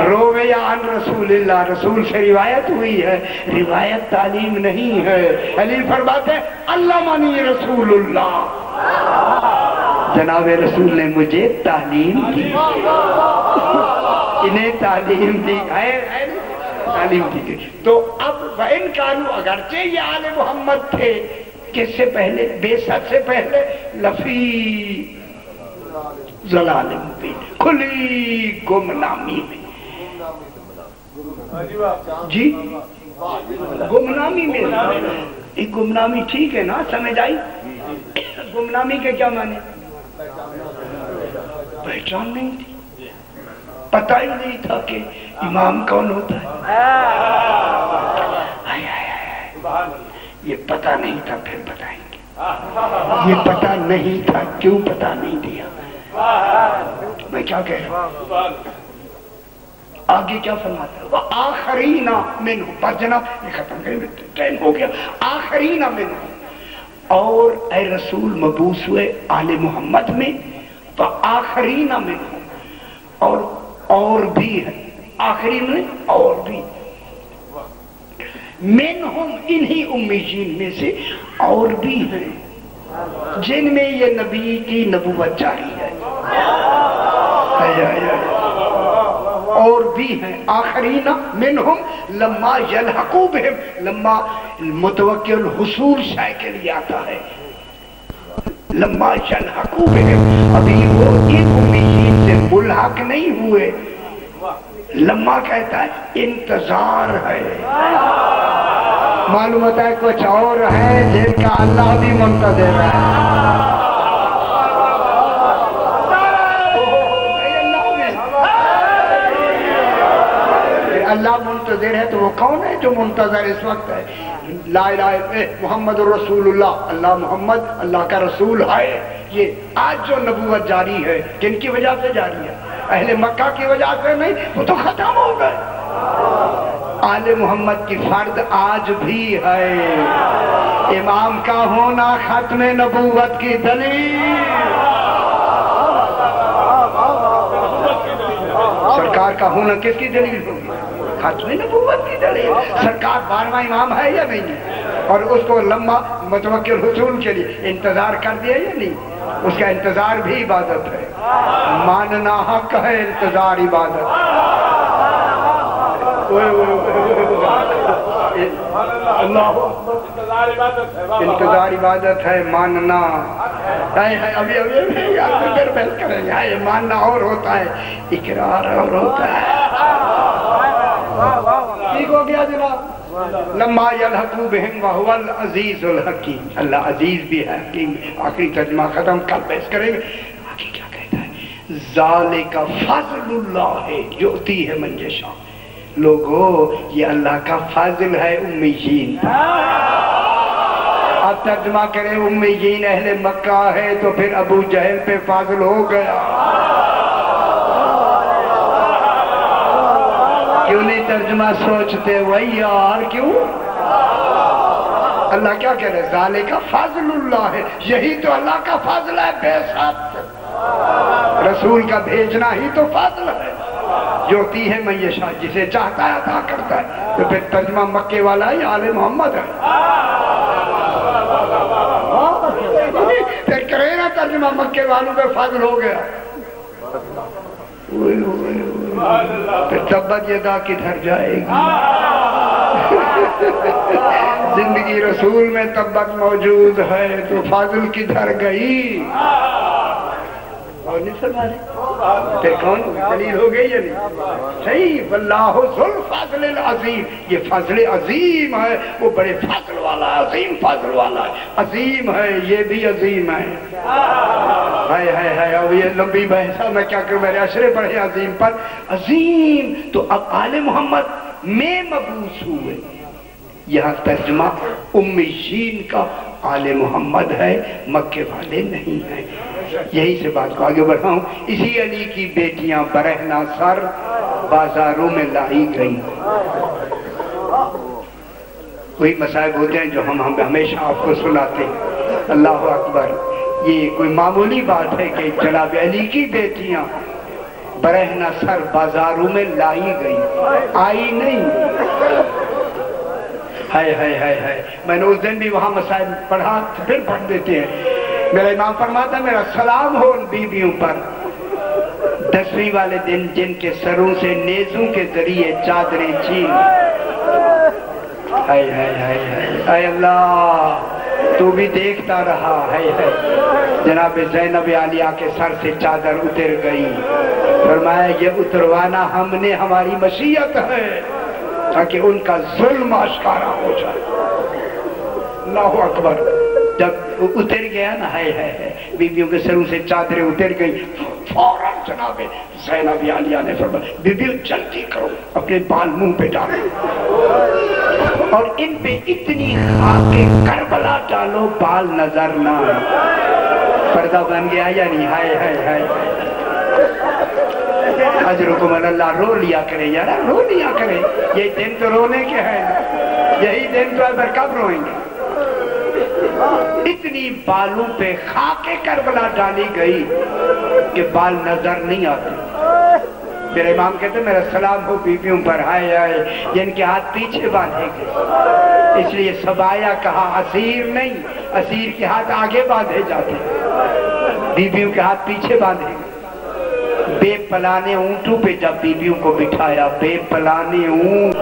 رویا عن رسول اللہ، رسول سے روایت ہوئی ہے۔ روایت تعلیم نہیں ہے۔ علی فرماتے ہیں، اللہ مانی رسول اللہ۔ جناب رسول نے مجھے تعلیم دی۔ انہیں تعلیم دی۔ ہے تعلیم دی گئی۔ تو اب ان کانو اگرچہ یہ آل محمد تھے کس سے پہلے، بے ست سے پہلے لفی زلال مبین، کھلی گمنامی میں۔ جی؟ گمنامی میں۔ یہ گمنامی ٹھیک ہے نا؟ سمجھ آئی؟ گمنامی کے کیا معنی؟ پہچان نہیں تھی۔ پتہ ہی نہیں تھا کہ امام کون ہوتا ہے۔ یہ پتہ نہیں تھا، پھر بتائیں گے۔ یہ پتہ نہیں تھا، کیوں پتہ نہیں دیا؟ میں کیا کہہ رہا ہوں؟ آگے کیا فرماتا ہے؟ وہ آخری آخرین من بس جناب، یہ ختم کریں ٹائم ہو گیا۔ آخری آخرین من اور اے رسول، مبوس ہوئے آل محمد میں۔ وہ آخرین من اور اور بھی ہے۔ آخری میں اور بھی۔ من ہم انہی امیجین میں سے اور بھی ہیں، جن میں یہ نبی کی نبوت جاری ہے۔ اور بھی ہیں۔ آخرین منہم لما یلحقو بہم، لما متوقع الحصول شاہ کے لیے آتا ہے۔ لما یلحقو بہم ابھی وہ ان امیدین سے ملحق نہیں ہوئے۔ لما کہتا ہے، انتظار ہے۔ معلوم ہوتا ہے کچھ اور ہے جن کا اللہ بھی منتظر ہے۔ اللہ منتظر ہے تو وہ کون ہے جو منتظر اس وقت ہے؟ لا الہ الا محمد رسول اللہ اللہ محمد، اللہ کا رسول ہے۔ یہ آج جو نبوت جاری ہے، کن کی وجہ سے جاری ہے؟ اہل مکہ کی وجہ سے نہیں، وہ تو ختم ہو گئے۔ آل محمد کی فرد آج بھی ہے۔ امام کا ہونا ختم نبوت کی دلیل۔ سرکار کا ہونا کس کی دلیل ہوگی؟ ختم نبوت کی دلیل سرکار بارہواں امام ہے یا نہیں؟ اور اس کو لمبا متوقع حصول کے لیے انتظار کر دیا یا نہیں؟ اس کا انتظار بھی عبادت ہے۔ ماننا حق ہے انتظار عبادت۔ انتظار عبادت ہے ماننا۔ ابھی ابھی کریں گے ماننا اور ہوتا ہے اقرار اور ہوتا ہے۔ ٹھیک ہو گیا جناب؟ لما یلحقو بہم وہو العزیز الحکیم۔ اللہ عزیز بھی ہے، حکیم آخری ترجمہ ختم کل پیش کریں گے۔ آگے کیا کہتا ہے؟ ذالک فضل اللہ ہے جوتی ہے منجشا لوگو، یہ اللہ کا فضل ہے، امیین۔ اب ترجمہ کریں، امیین اہل مکہ ہے تو پھر ابو جہل پہ فضل ہو گیا۔ کیوں نہیں ترجمہ سوچتے؟ وہی یار کیوں؟ اللہ کیا کہہ رہے ذالے کا فضل اللہ ہے۔ یہی تو اللہ کا فضل ہے، بے سب رسول کا بھیجنا ہی تو فضل ہے۔ جوتی ہے میشا جسے چاہتا ہے عطا کرتا ہے۔ تو پھر ترجمہ مکے والا ہے آل محمد ہے۔ پھر کرے نا ترجمہ مکے والوں پہ فضل ہو گیا۔ پھر تبت یدا کدھر جائے گی۔ زندگی رسول میں تبت موجود ہے تو فاضل کدھر گئی۔ اور نہیں سنا رہے پھر کون دلیل ہو گئی یا نہیں؟ صحیح، واللہ ذل فضل العظیم۔ یہ فضل عظیم ہے، وہ بڑے فضل والا ہے عظیم فضل والا ہے۔ عظیم ہے، یہ بھی عظیم ہے۔ ہائے ہائے ہائے، اب یہ لمبی بحثہ میں کیا کروں؟ میرے اشرے بڑھے عظیم پر۔ عظیم تو اب آل محمد میں مبوس ہوئے۔ یہاں ترجمہ امیشین کا آل محمد ہے، مکے والے نہیں ہیں۔ یہی سے بات کو آگے بڑھاؤں۔ اسی علی کی بیٹیاں برہنا سر بازاروں میں لائی گئی کوئی مسائل ہوتے ہیں جو ہم ہمیشہ آپ کو سناتے ہیں۔ اللہ اکبر۔ یہ کوئی معمولی بات ہے کہ جناب علی کی بیٹیاں برہنا سر بازاروں میں لائی گئی آئی نہیں۔ ہائے ہائے ہائے ہائے۔ میں نے اس دن بھی وہاں مسائل پڑھا، پھر پڑھ دیتے ہیں۔ میرا امام فرماتا میرا سلام ہو ان بیویوں پر۔ دسویں والے دن جن کے سروں سے، نیزوں کے ذریعے چادریں چھین۔ ہائے ہائے ہائے ہائے۔ اللہ، تو بھی دیکھتا رہا۔ ہے جناب زینب عالیہ کے سر سے چادر اتر گئی۔ فرمایا، یہ اتروانا ہم نے ہماری مشیت ہے۔ تاکہ ان کا ظلم آشکارا ہو جائے۔ اللہ اکبر۔ جب اتر گیا نا ہے ہے بیویوں کے سروں سے چادریں اتر گئی فوراً جناب زینب عالیہ نے فرمایا بیویوں جلدی کرو، اپنے بال منہ پہ ڈالو۔ اور ان پہ اتنی خاک کربلا ڈالو، بال نظر نہ پردہ بن گیا یا نہیں؟ ہائے ہائے ہائے۔ حضرکم اللہ رو لیا کرے یار رو لیا کرے۔ یہ دن تو رونے کے ہیں۔ یہی دن تو اگر کب روئیں گے؟ اتنی بالوں پہ خاک کربلا ڈالی گئی کہ بال نظر نہیں آتے۔ میرے امام کہتے میرا سلام ہو، بیویوں پر آئے آئے۔ جن کے ہاتھ پیچھے باندھے گئے۔ اس لیے سبایا کہا، اسیر نہیں، اسیر کے ہاتھ آگے باندھے جاتے۔ بیویوں کے ہاتھ پیچھے باندھے گئے۔ بے پلانے اونٹوں پہ جب بیویوں کو بٹھایا بے پلانے اونٹ۔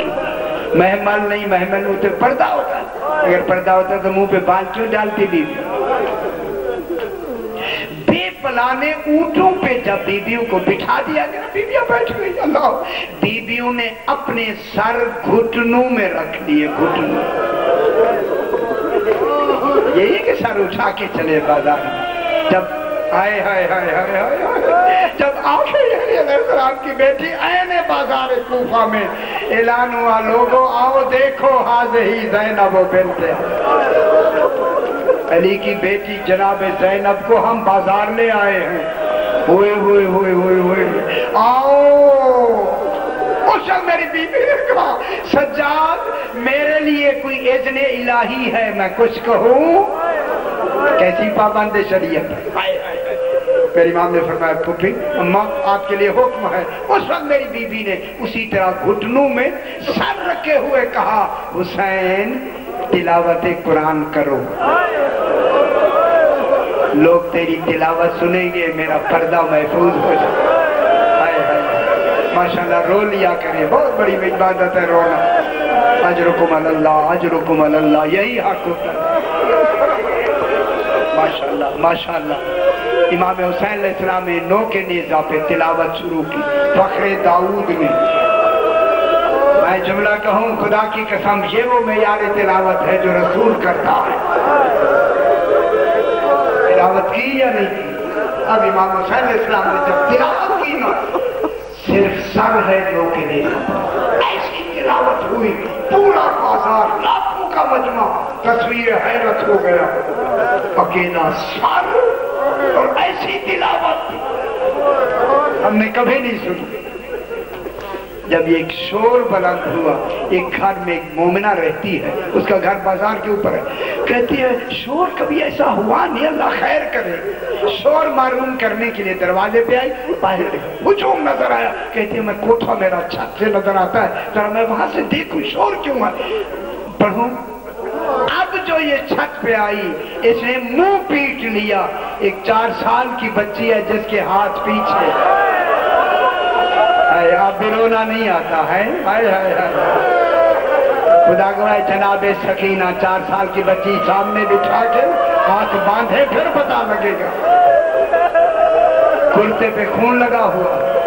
محمل نہیں محمل ہوتے پردہ ہوتا۔ اگر پردہ ہوتا تو منہ پہ بال کیوں ڈالتی بیوی؟ بے پلانے اونٹوں پہ جب بیویوں کو بٹھا دیا گیا، بیویاں بیٹھ گئی اللہ۔ بیویوں نے اپنے سر گھٹنوں میں رکھ لیے گھٹنوں۔ یہی کہ سر اٹھا کے چلے بازار جب ہائے ہائے ہائے ہائے ہائے جب آخر علیہ السلام کی بیٹی این بازار کوفہ میں اعلان ہوا لوگوں آؤ دیکھو حاضر زینب و بنت۔ علی کی بیٹی جناب زینب کو ہم بازار لے آئے ہیں۔ ہوئے ہوئے ہوئے ہوئے ہوئے۔ آؤ۔ اس وقت میری بیوی نے کہا، سجاد، میرے لیے کوئی اذن الہی ہے، میں کچھ کہوں؟ کیسی پابند شریعت؟ ہے میری ماں نے فرمایا پھوپھی اماں آپ کے لیے حکم ہے۔ اس وقت میری بیوی نے اسی طرح گھٹنوں میں سر رکھے ہوئے کہا، حسین، تلاوت قرآن کرو۔ لوگ تیری تلاوت سنیں گے، میرا پردہ محفوظ ہو جائے۔ ماشاءاللہ رو لیا کرے بہت بڑی عبادت ہے رونا۔ اجرکم اللہ اجرکم اللہ، یہی حق ہوتا ہے۔ ماشاءاللہ ماشاءاللہ۔ امام حسین علیہ السلام نے نو کے نیزہ پہ تلاوت شروع کی، فخر داؤد نے میں جملہ کہوں، خدا کی قسم، یہ وہ معیار تلاوت ہے جو رسول کرتا ہے۔ تلاوت کی یا نہیں کی؟ اب امام حسین علیہ السلام نے جب تلاوت کی نا، صرف سر ہے جو کے لیے ایسی تلاوت ہوئی، پورا بازار لاکھوں کا مجمع، تصویر حیرت ہو گیا۔ اکیلا سر۔ اور ایسی تلاوت۔ ہم نے کبھی نہیں سنی۔ جب ایک شور بلند ہوا، ایک گھر میں ایک مومنہ رہتی ہے، اس کا گھر بازار کے اوپر ہے۔ کہتی ہے، شور کبھی ایسا ہوا نہیں، اللہ خیر کرے۔ شور معلوم کرنے کے لیے دروازے پہ آئی، باہر ہجوم نظر آیا۔ کہتی ہے، میں کوٹھا میرا چھت سے نظر آتا ہے، ذرا میں وہاں سے دیکھوں، شور کیوں ہے؟ پڑھوں۔ اب جو یہ چھت پہ آئی، اس نے منہ پیٹ لیا۔ ایک چار سال کی بچی ہے جس کے ہاتھ پیچھے۔ آپ بھی رونا نہیں آتا ہے خدا گوائے جناب سکینہ، چار سال کی بچی سامنے بٹھا کے ہاتھ باندھے، پھر پتا لگے گا۔ کرتے پہ خون لگا ہوا۔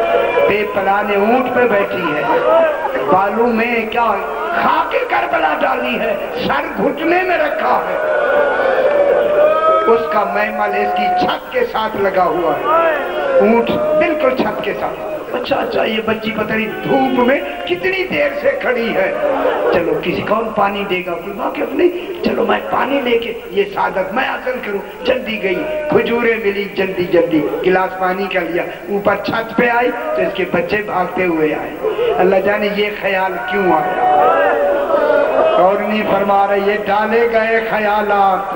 بے پلانے اونٹ پہ بیٹھی ہے۔ بالو میں کیا خاکی کربلا ڈالی ہے، سر گھٹنے میں رکھا ہے۔ اس کا میمل اس کی چھت کے ساتھ لگا ہوا ہے۔ اونٹ بالکل چھت کے ساتھ۔ اچھا اچھا یہ بچی پتہ نہیں دھوپ میں کتنی دیر سے کھڑی ہے؟ چلو، کسی کون پانی دے گا؟ کوئی واقف نہیں۔ چلو، میں پانی لے کے یہ سعادت میں اصل کروں۔ جلدی گئی کھجورے ملی۔ جلدی جلدی، گلاس پانی کا لیا۔ اوپر چھت پہ آئی تو اس کے بچے بھاگتے ہوئے آئے۔ اللہ جانے یہ خیال کیوں آیا؟ اور نہیں فرما رہے، یہ ڈالے گئے خیالات۔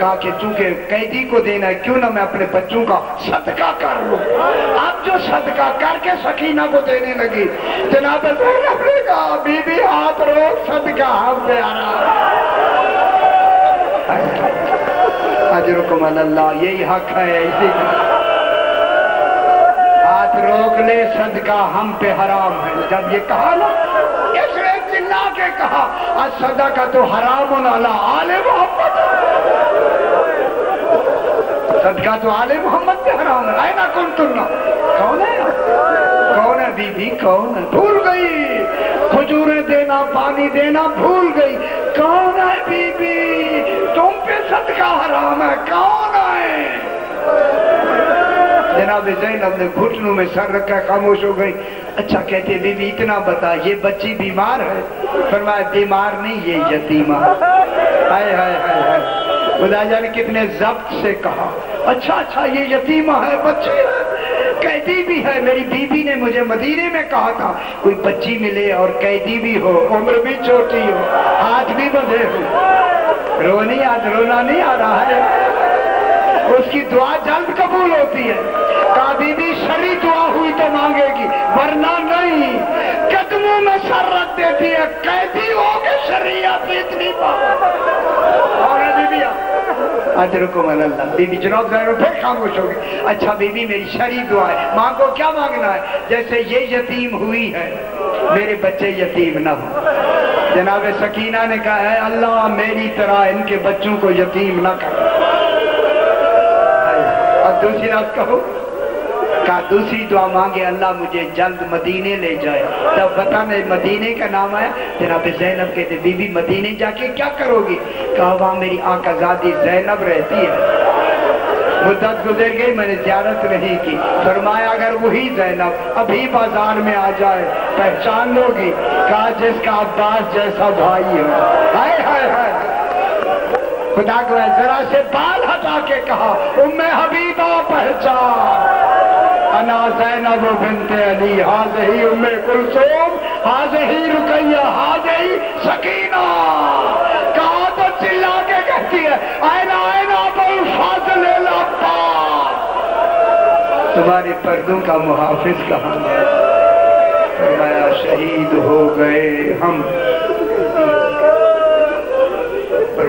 کہا کہ چونکہ قیدی کو دینا ہے، کیوں نہ میں اپنے بچوں کا صدقہ کر لوں؟ اب جو صدقہ کر کے سکینہ کو دینے لگی۔ جناب زینب نے کہا بی بی ہاتھ روک صدقہ، ہم پہ آ رہا اجرکم اللہ، یہی حق ہے اسی ہاتھ روک لے صدقہ ہم پہ حرام ہے۔ جب یہ کہا نا، اس نے چلا کے کہا صدقہ تو حرام علی آل محمد۔ صدقہ تو آل محمد پہ حرام ہے۔ آئے نا کن ترنا کون ہے؟ کون ہے بی بی کون ہے؟ بھول گئی۔ خجوریں دینا، پانی دینا، بھول گئی۔ کون ہے بی بی تم پہ صدقہ حرام ہے۔ کون ہے؟ جناب زینب نے گھٹنوں میں سر رکھا، خاموش ہو گئی۔ اچھا کہتے بی بی اتنا بتا، یہ بچی بیمار ہے؟ فرمایا، بیمار نہیں، یہ یتیمہ۔ ہائے ہائے ہائے ہائے۔ خدا جانے کتنے ضبط سے کہا۔ اچھا اچھا یہ یتیمہ ہے، بچے قیدی بھی ہے۔ میری بی بی نے مجھے مدینے میں کہا تھا، کوئی بچی ملے اور قیدی بھی ہو، عمر بھی چھوٹی ہو ہاتھ بھی بدھے ہو۔ رونی آج رونا نہیں آ رہا ہے۔ اس کی دعا جلد قبول ہوتی ہے۔ کہا بی بی شری دعا ہوئی تو مانگے گی ورنہ نہیں قدموں میں سر ہے قیدی ہو کے شریعت اتنی بات اور بی بی اجرکم اللہ بی بی جناب ظاہر پھر خاموش ہوگی۔ اچھا بی بی میری شری دعا ہے۔ مانگو، کیا مانگنا ہے؟ جیسے یہ یتیم ہوئی ہے، میرے بچے یتیم نہ ہو جناب سکینہ نے کہا ہے، اللہ میری طرح ان کے بچوں کو یتیم نہ کر۔ دوسری رات کہو۔ کہا، دوسری دعا مانگے، اللہ مجھے جلد مدینے لے جائے. تب بتا میں مدینے کا نام آیا جناب زینب کہتے بی بی مدینے جا کے کیا کرو گی؟ کہا، وہاں میری آقا زادی زینب رہتی ہے۔ مدت گزر گئی، میں نے زیارت نہیں کی۔ فرمایا، اگر وہی زینب ابھی بازار میں آ جائے، پہچان لو گی۔ کہا، جس کا عباس جیسا بھائی ہے۔ ہائے ہائے ہائے! خدا کو ذرا سے بال ہٹا کے کہا، ام حبیبہ پہچان! انا زینب بنت علی حاضہی ام کلثوم حاضہی رقیہ حاضہی سکینہ۔ کہا تو چلا کے کہتی ہے اینا اینا ابو فاضل العباس تمہارے پردوں کا محافظ کہاں ہے؟ فرمایا، شہید ہو گئے ہم۔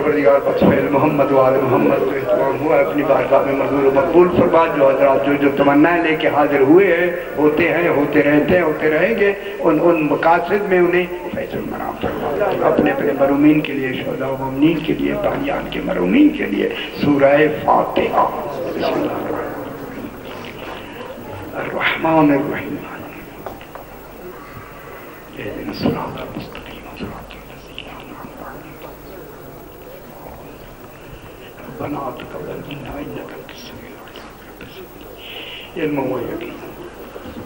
پروردگار بخش فعل محمد وآل محمد تو اہتمام ہوا ہے، اپنی بارگاہ میں منظور و مقبول فرما، جو حضرات جو جو تمنائیں لے کے حاضر ہوئے ہیں، ہوتے ہیں، ہوتے رہتے ہیں، ہوتے رہیں گے، ان ان مقاصد میں انہیں فیصل منام فرما۔ اپنے اپنے مرومین کے لیے، شہداء و ممنین کے لیے بانیان کے مرومین کے لیے، سورہ فاتحہ۔ بسم اللہ الرحمن الرحیم۔ اهدنا الصراط المستقيم ربنا تقبل منا انك انت السميع العليم علم و یقین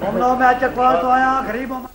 ہم لوگ میں چکوال تو آیا غریبوں